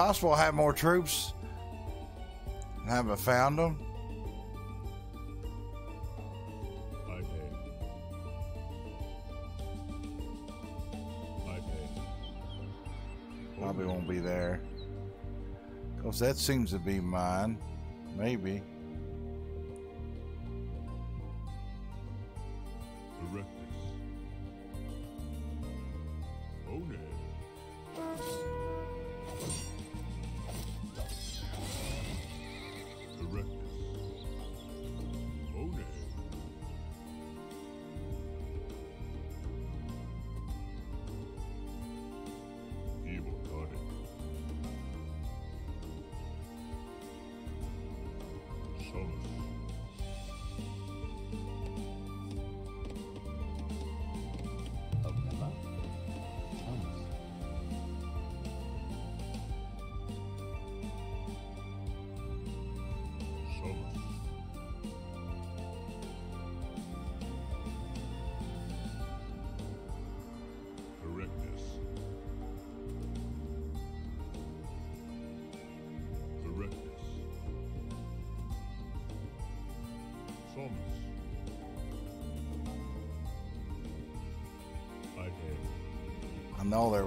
Possible I have more troops. Haven't found them. Probably won't be there. Because that seems to be mine. Maybe.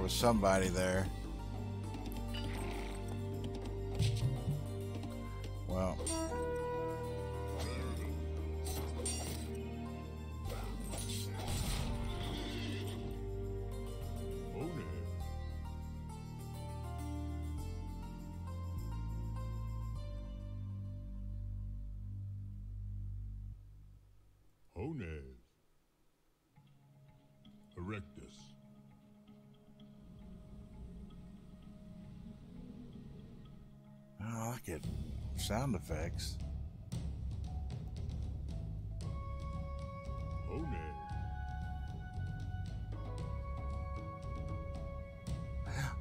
Was somebody there. Sound effects. Oh,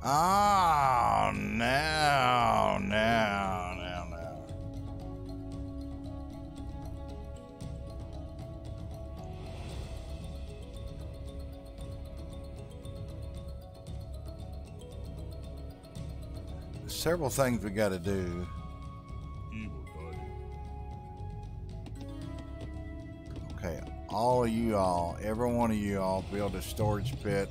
ah, now, now, now, now. There's several things we got to do. All of you all, every one of you all, build a storage pit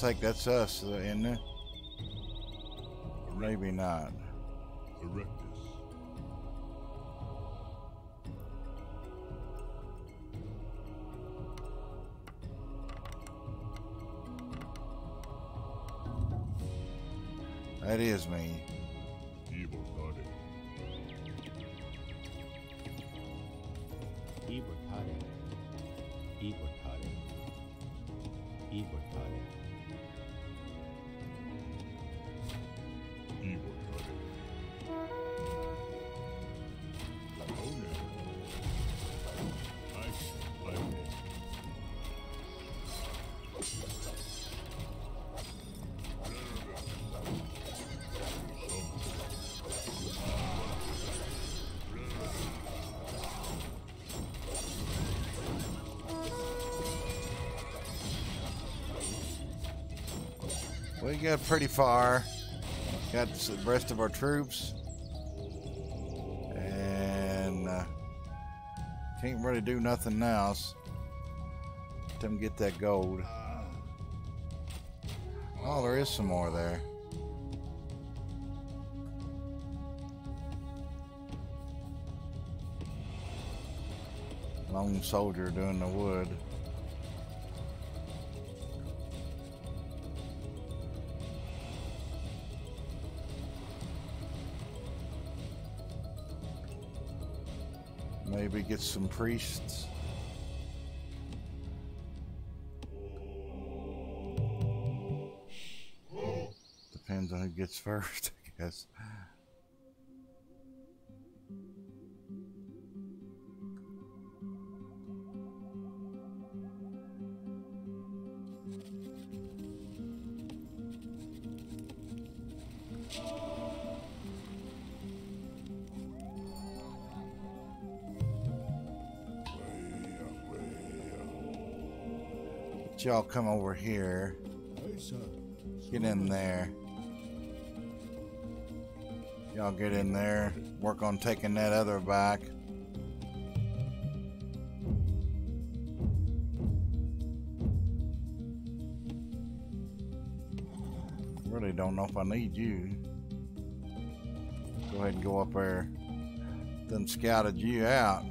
think that's us, isn't it? Maybe not. Erectus. That is me. Got pretty far. Got the rest of our troops. And uh, can't really do nothing now. s- Let them get that gold. Oh, there is some more there. Lone soldier doing the wood. Maybe get some priests. Depends on who gets first, I guess. Y'all come over here. Get in there. Y'all get in there. Work on taking that other back. Really don't know if I need you. Go ahead and go up there. Then scouted you out.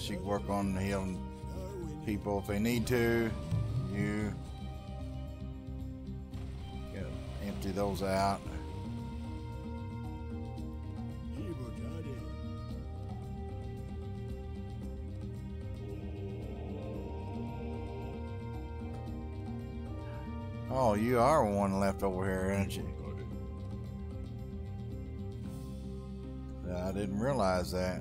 Guess you can work on healing people if they need to. You gotta empty those out. Oh, you are one left over here, aren't you? I didn't realize that.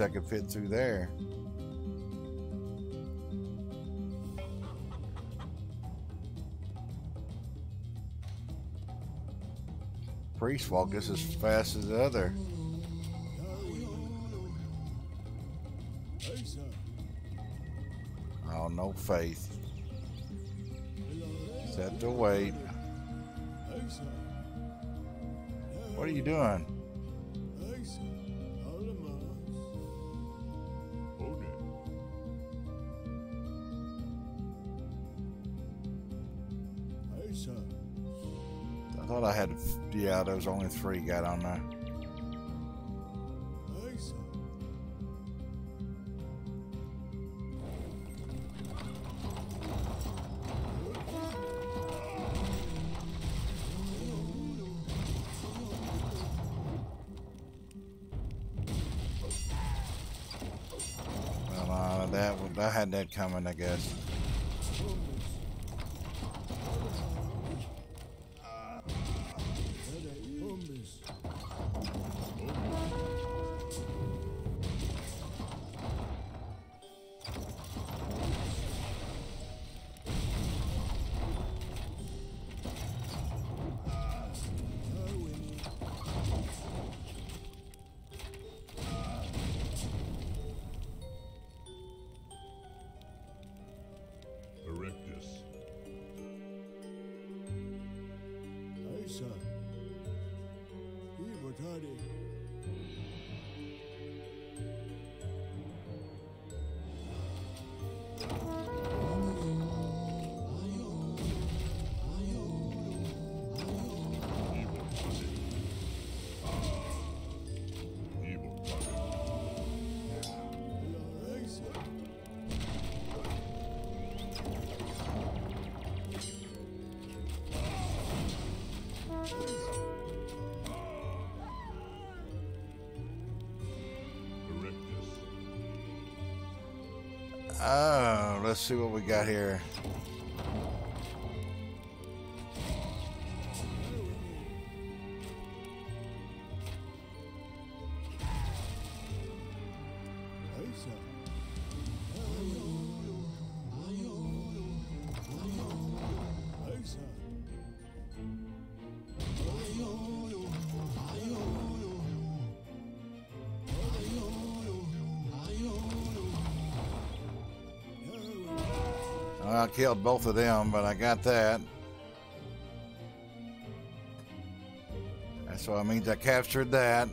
I could fit through there. Priest walk just as fast as the other. Oh, no faith. Set to wait. What are you doing? Yeah, there was only three got on there. Well, uh, that I had that coming, I guess. See what we got here. Killed both of them, but I got that. What it means I captured that.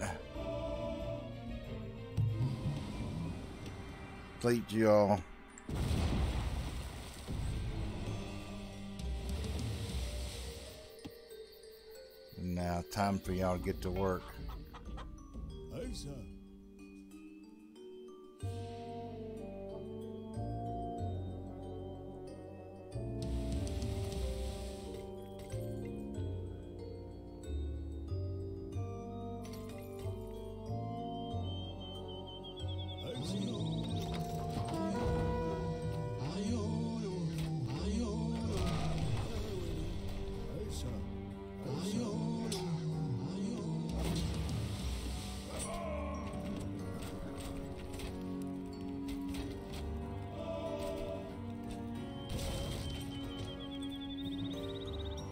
Complete you all. Now, time for y'all to get to work.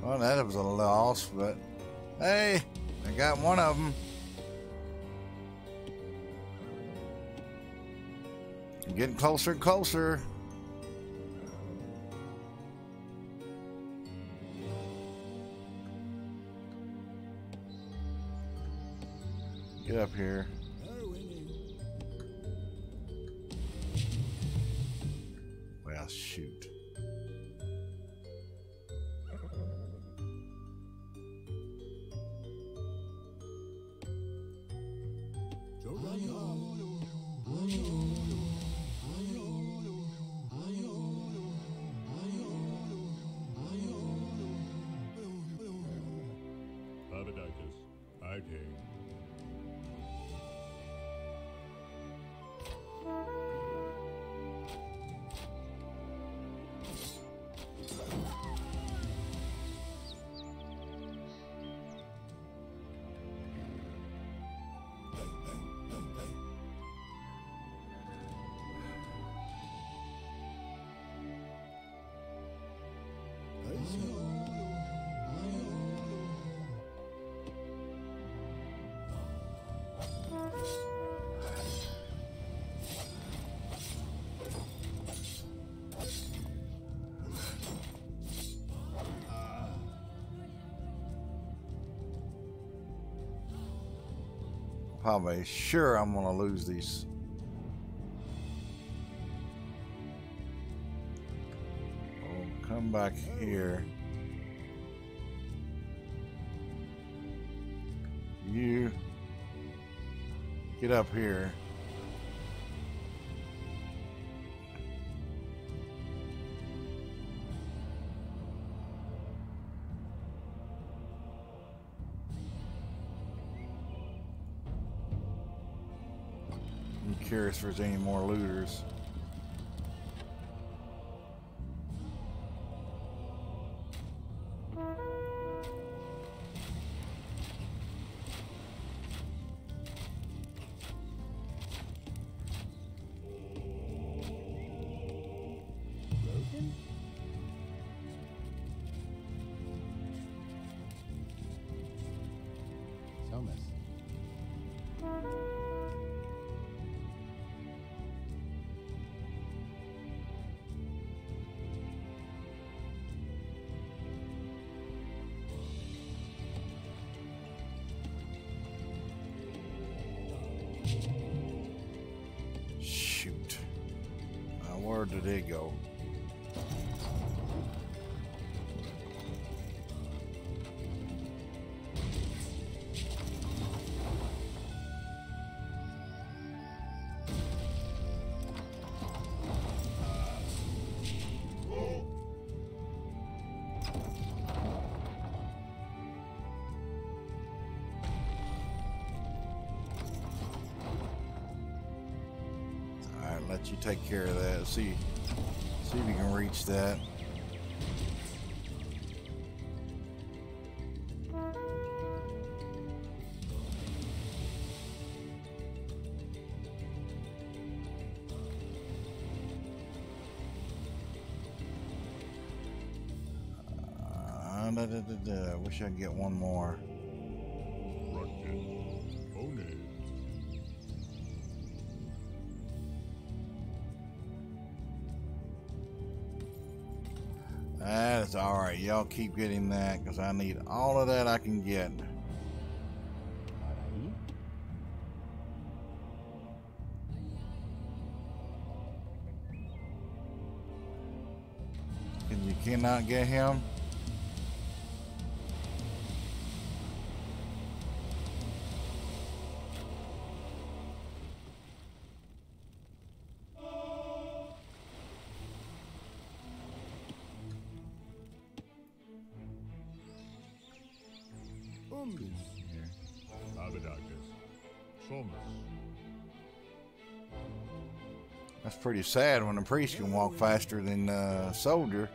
Well, that was a loss, but hey, I got one of them. Getting closer and closer. Probably sure I'm gonna lose these. Come back here. You get up here. Curious if there's any more looters. Take care of that. See, see if you can reach that. Uh, da. Wish I could get one more. Keep getting that because I need all of that I can get. And you cannot get him. Pretty sad when a priest can walk faster than a soldier.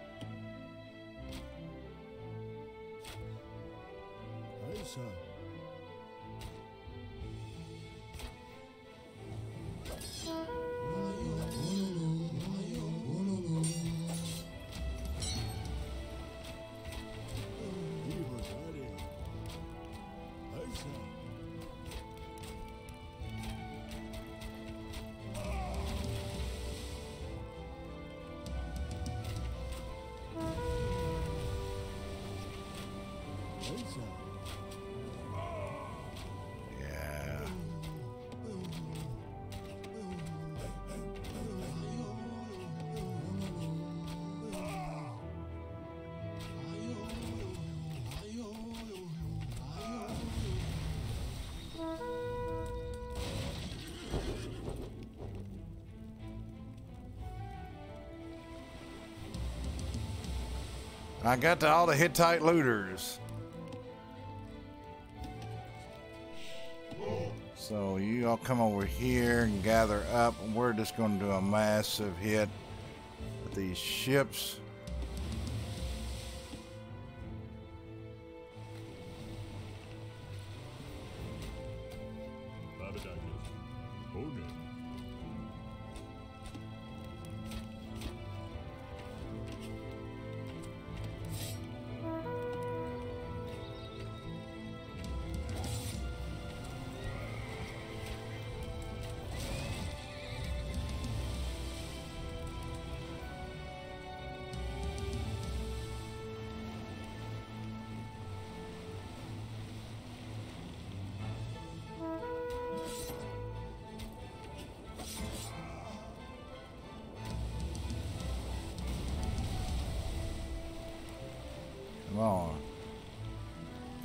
I got to all the Hittite looters. So you all come over here and gather up, we're just going to do a massive hit with these ships.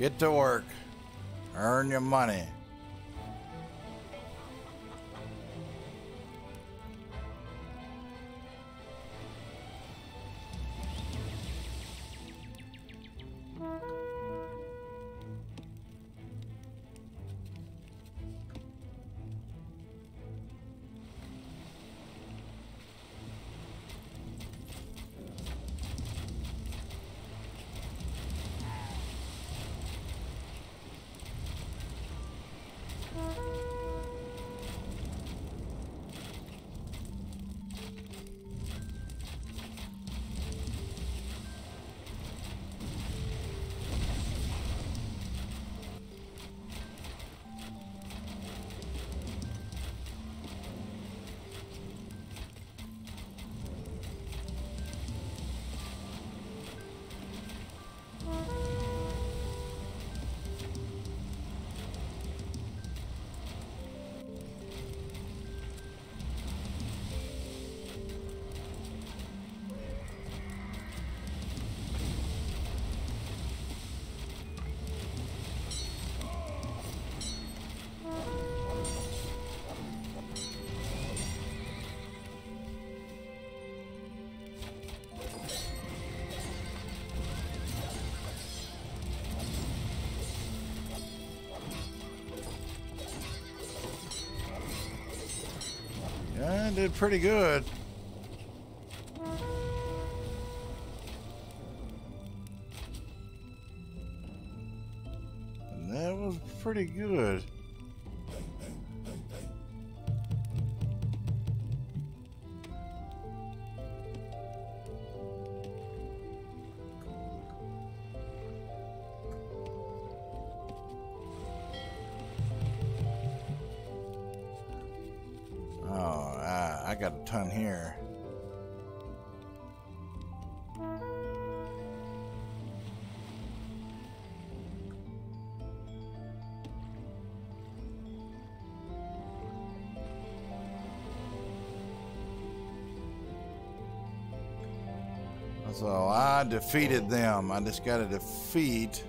Get to work. Earn your money. Yeah, did pretty good. And that was pretty good. Got a ton here. So I defeated them. I just got to defeat.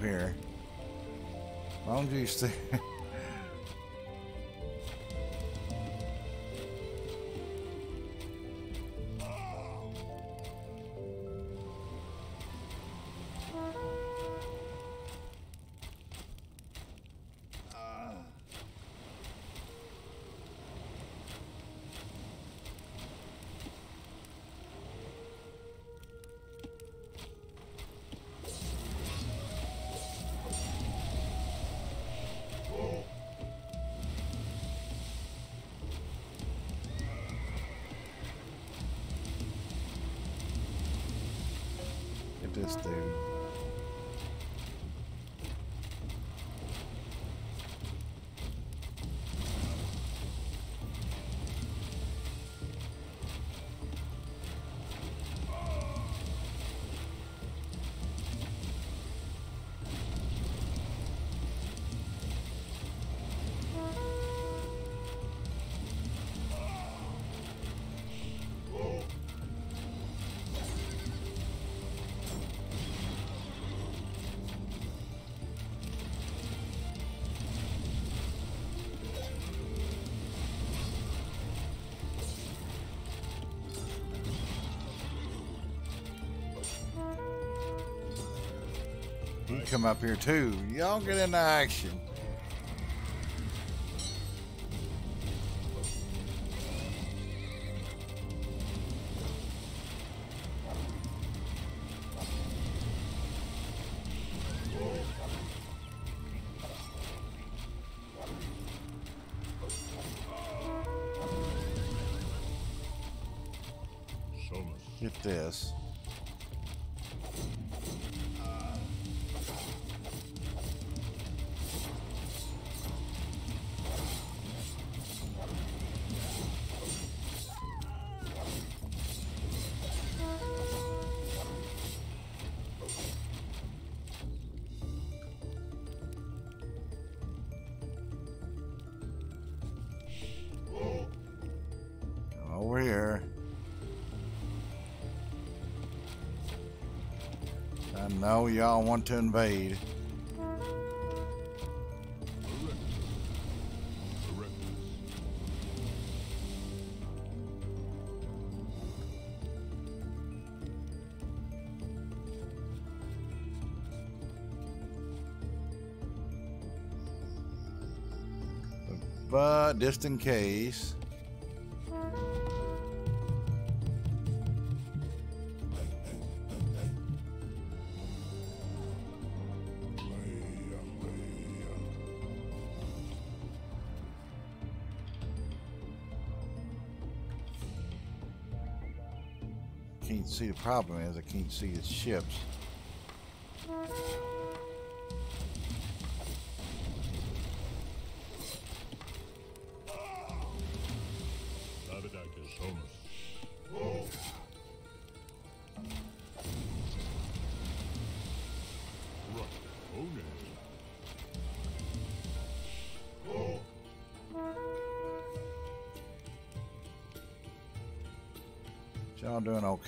Here. Why don't He come up here too. Y'all get into action. Y'all want to invade. But just in case. Problem is I can't see his ships.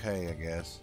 Okay, I guess.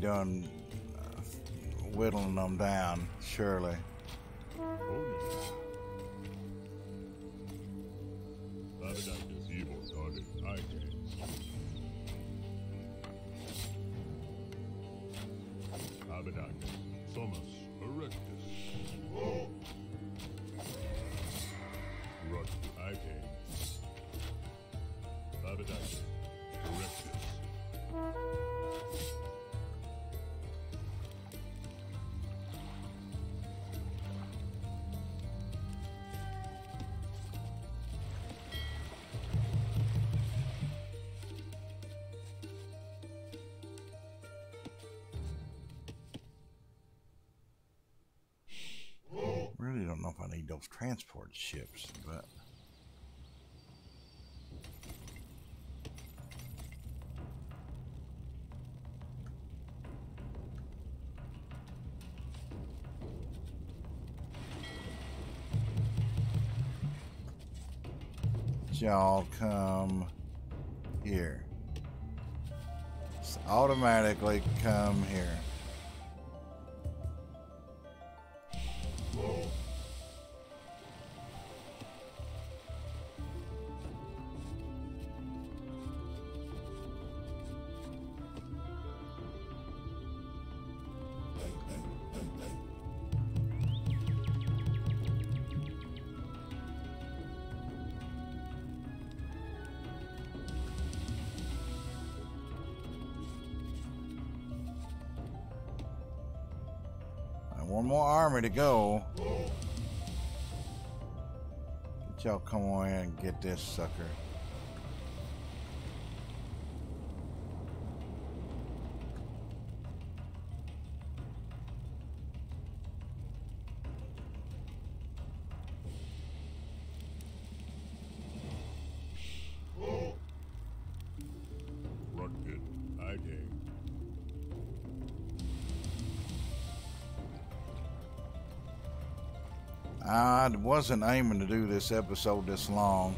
Doing uh, whittling them down, surely. Onan. I need those transport ships, but. Y'all come here. Just automatically come here. More to go. Y'all come on and get this sucker. Wasn't aiming to do this episode this long.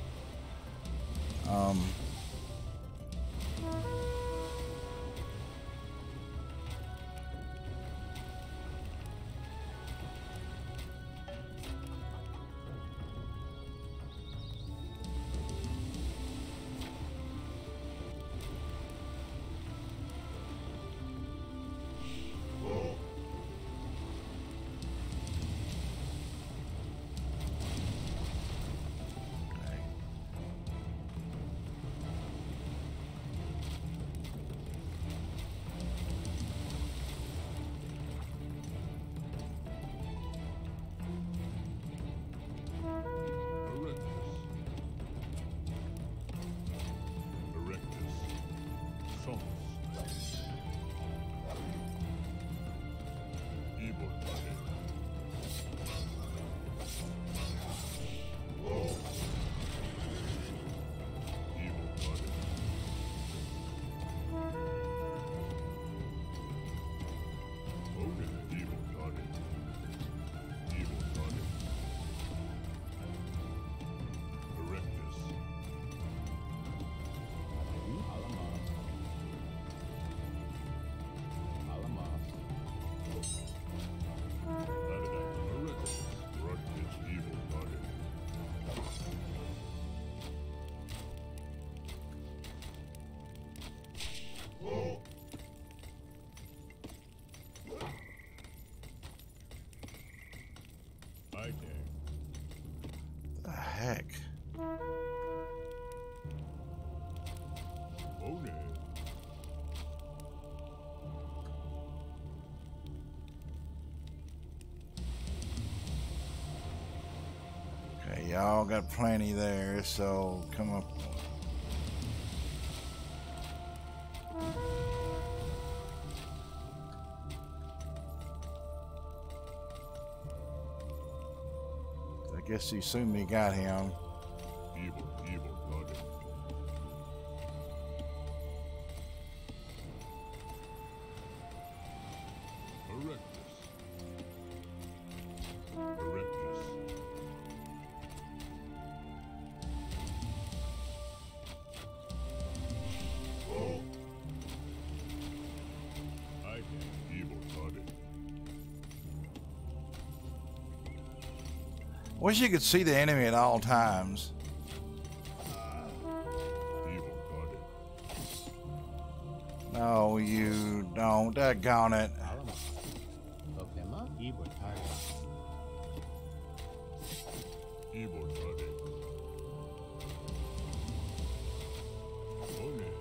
Got plenty there, so come up. I guess he soon me got him. Evil, evil You could see the enemy at all times. No, you don't. It. Evil Body. Onin.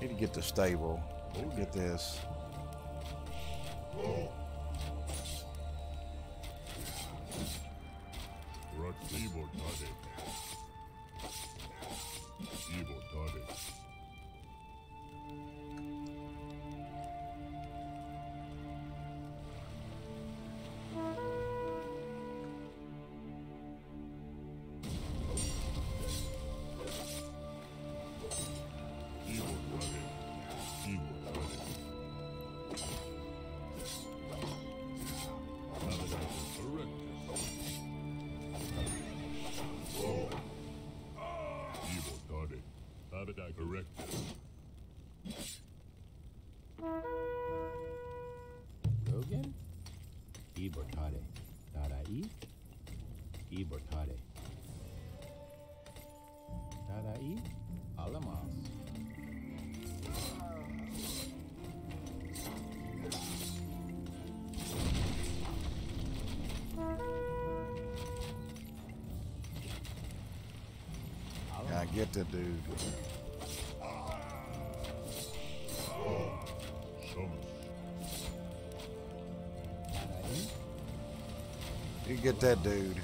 Need to get the stable. Get this. The dude. You get that dude.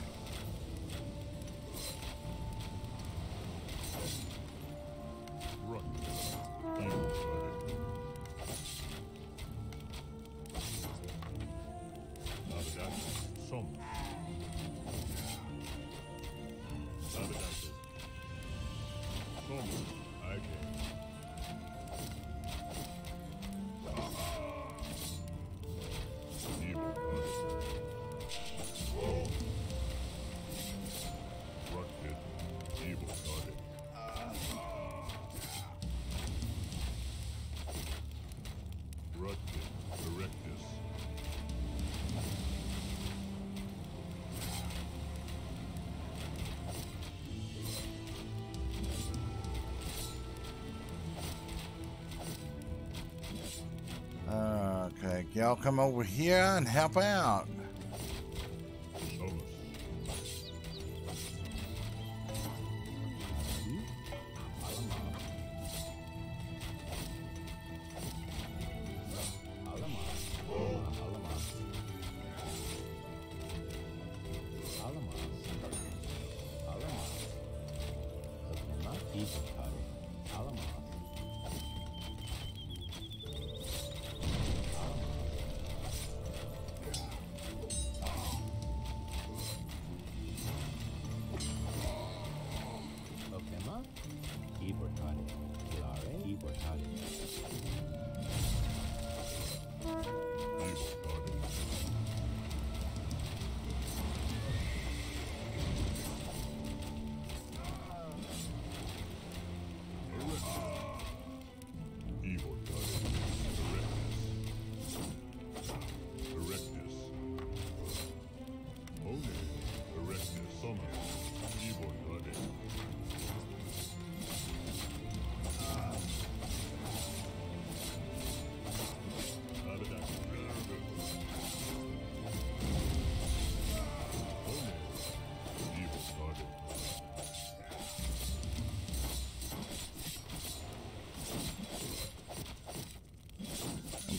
Y'all come over here and help out.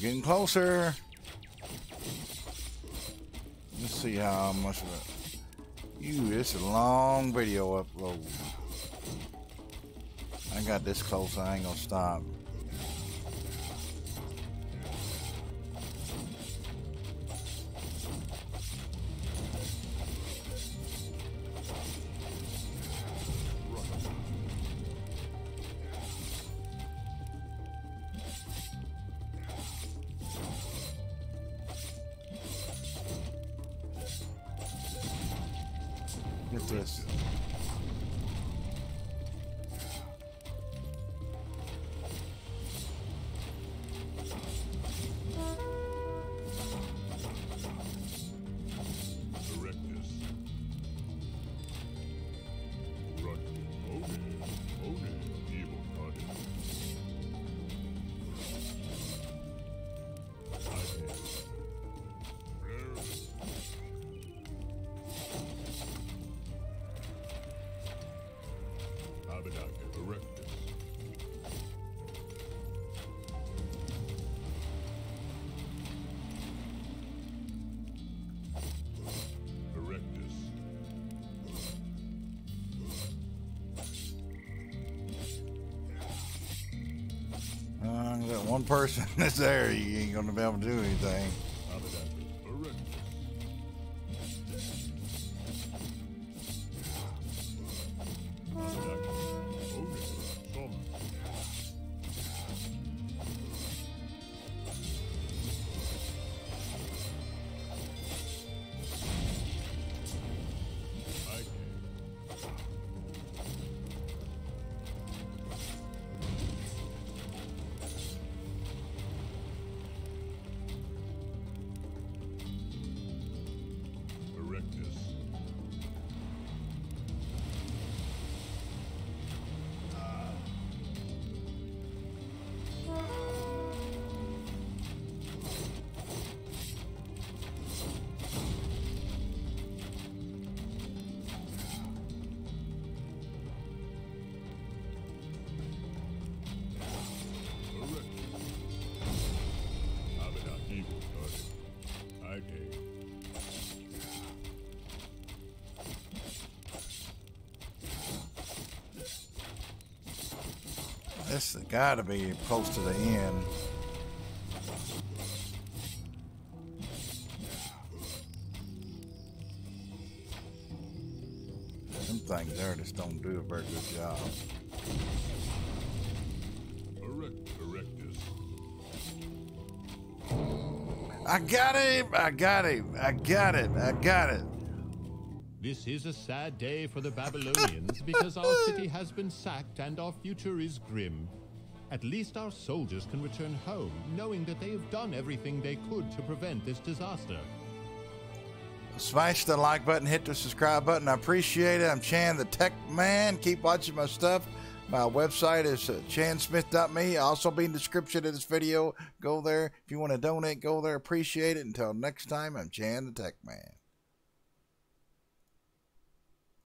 Getting closer. Let's see how much of it. You, it's a long video upload. I got this close, I ain't gonna stop. Person that's there, you ain't gonna be able to do anything. This has got to be close to the end. Them things there just don't do a very good job. I got him! I got him! I got it! I got it! This is a sad day for the Babylonians because our city has been sacked and our future is grim. At least our soldiers can return home, knowing that they have done everything they could to prevent this disaster. Smash the like button, hit the subscribe button. I appreciate it. I'm Chan the Tech Man. Keep watching my stuff. My website is uh, chansmith.me. Also be in the description of this video. Go there. If you want to donate, go there. Appreciate it. Until next time, I'm Chan the Tech Man.